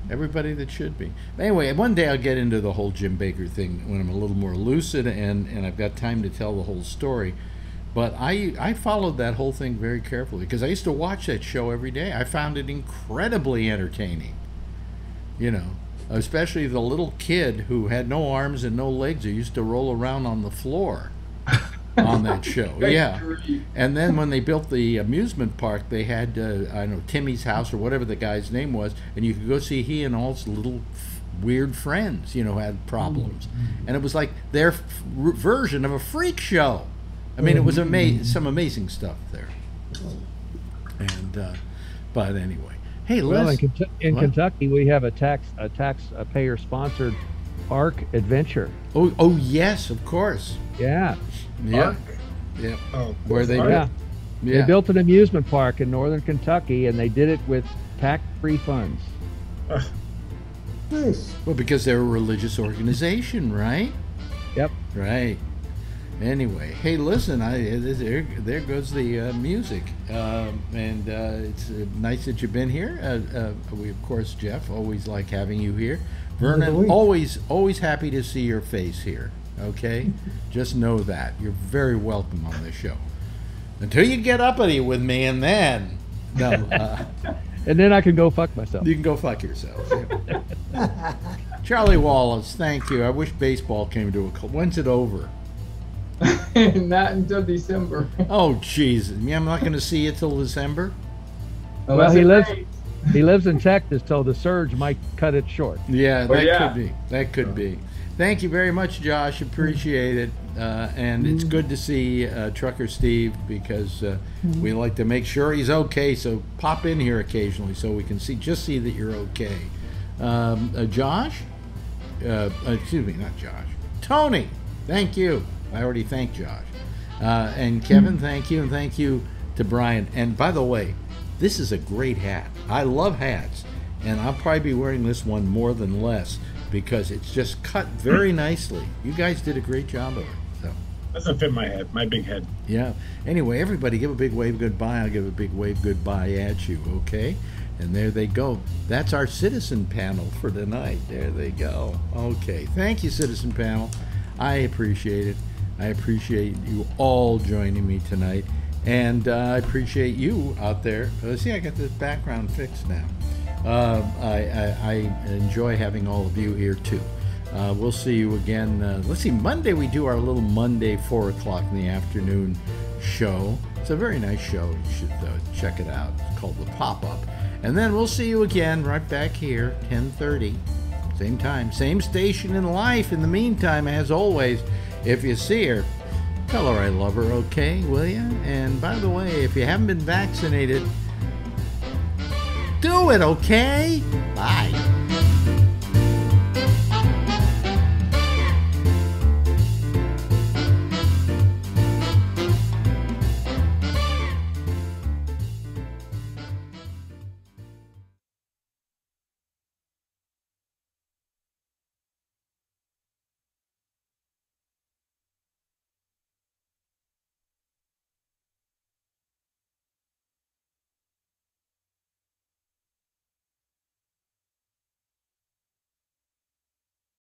everybody that should be. Anyway, one day I'll get into the whole Jim Bakker thing when I'm a little more lucid and and I've got time to tell the whole story. But I I followed that whole thing very carefully because I used to watch that show every day. I found it incredibly entertaining. You know, especially the little kid who had no arms and no legs who used to roll around on the floor on that show. <laughs> Yeah. And then when they built the amusement park, they had uh, I don't know Timmy's house or whatever the guy's name was, and you could go see he and all his little f- weird friends, you know, had problems, and it was like their version of a freak show. I mean, it was ama- some amazing stuff there. And uh, but anyway, hey, Well, in, Kentu- in Kentucky, we have a tax a tax a payer sponsored Ark Adventure. oh oh yes, of course, Yeah, yeah, Ark? yeah, Oh, where they Ark? yeah. yeah. They built an amusement park in northern Kentucky, and they did it with tax-free funds. <laughs> Nice. Well, because they're a religious organization, right? Yep. Right. Anyway, hey, listen, I there there goes the uh, music, um, and uh, it's uh, nice that you've been here. Uh, uh, we, of course, Jeff, always like having you here. Vernon, always always happy to see your face here. Okay, just know that you're very welcome on this show. Until you get uppity with me, and then no, uh, <laughs> And then I can go fuck myself. you can go fuck yourself. <laughs> Charlie Wallace, thank you. I wish baseball came to a close. When's it over? <laughs> Not until December. Oh, Jesus! Yeah, I'm not going to see you till December. Well, he lives rains. he lives in Texas, so the surge might cut it short. Yeah, Oh, that yeah. could be. That could be. Thank you very much, Josh. Appreciate it. uh, and it's good to see uh, Trucker Steve because uh, we like to make sure he's okay. So pop in here occasionally so we can see just see that you're okay. Um, uh, Josh, uh, uh, excuse me, not Josh. Tony, thank you. I already thanked Josh. Uh, and Kevin, thank you, and thank you to Brian. And by the way, this is a great hat. I love hats, and I'll probably be wearing this one more than less because it's just cut very nicely. You guys did a great job of it. So. Doesn't fit my head, my big head. Yeah. Anyway, everybody give a big wave goodbye. I'll give a big wave goodbye at you, okay? And there they go. That's our citizen panel for tonight. There they go. Okay. Thank you, citizen panel. I appreciate it. I appreciate you all joining me tonight. And uh, I appreciate you out there. Uh, see, I got this background fixed now. Uh, I, I, I enjoy having all of you here too. Uh, we'll see you again. Uh, let's see, Monday we do our little Monday 4 o'clock in the afternoon show. It's a very nice show. You should uh, check it out. It's called The Pop Up. And then we'll see you again right back here, 1030. Same time, same station in life. In the meantime, as always, if you see her, tell her I love her, okay, will you? And by the way, if you haven't been vaccinated, do it, okay? Bye.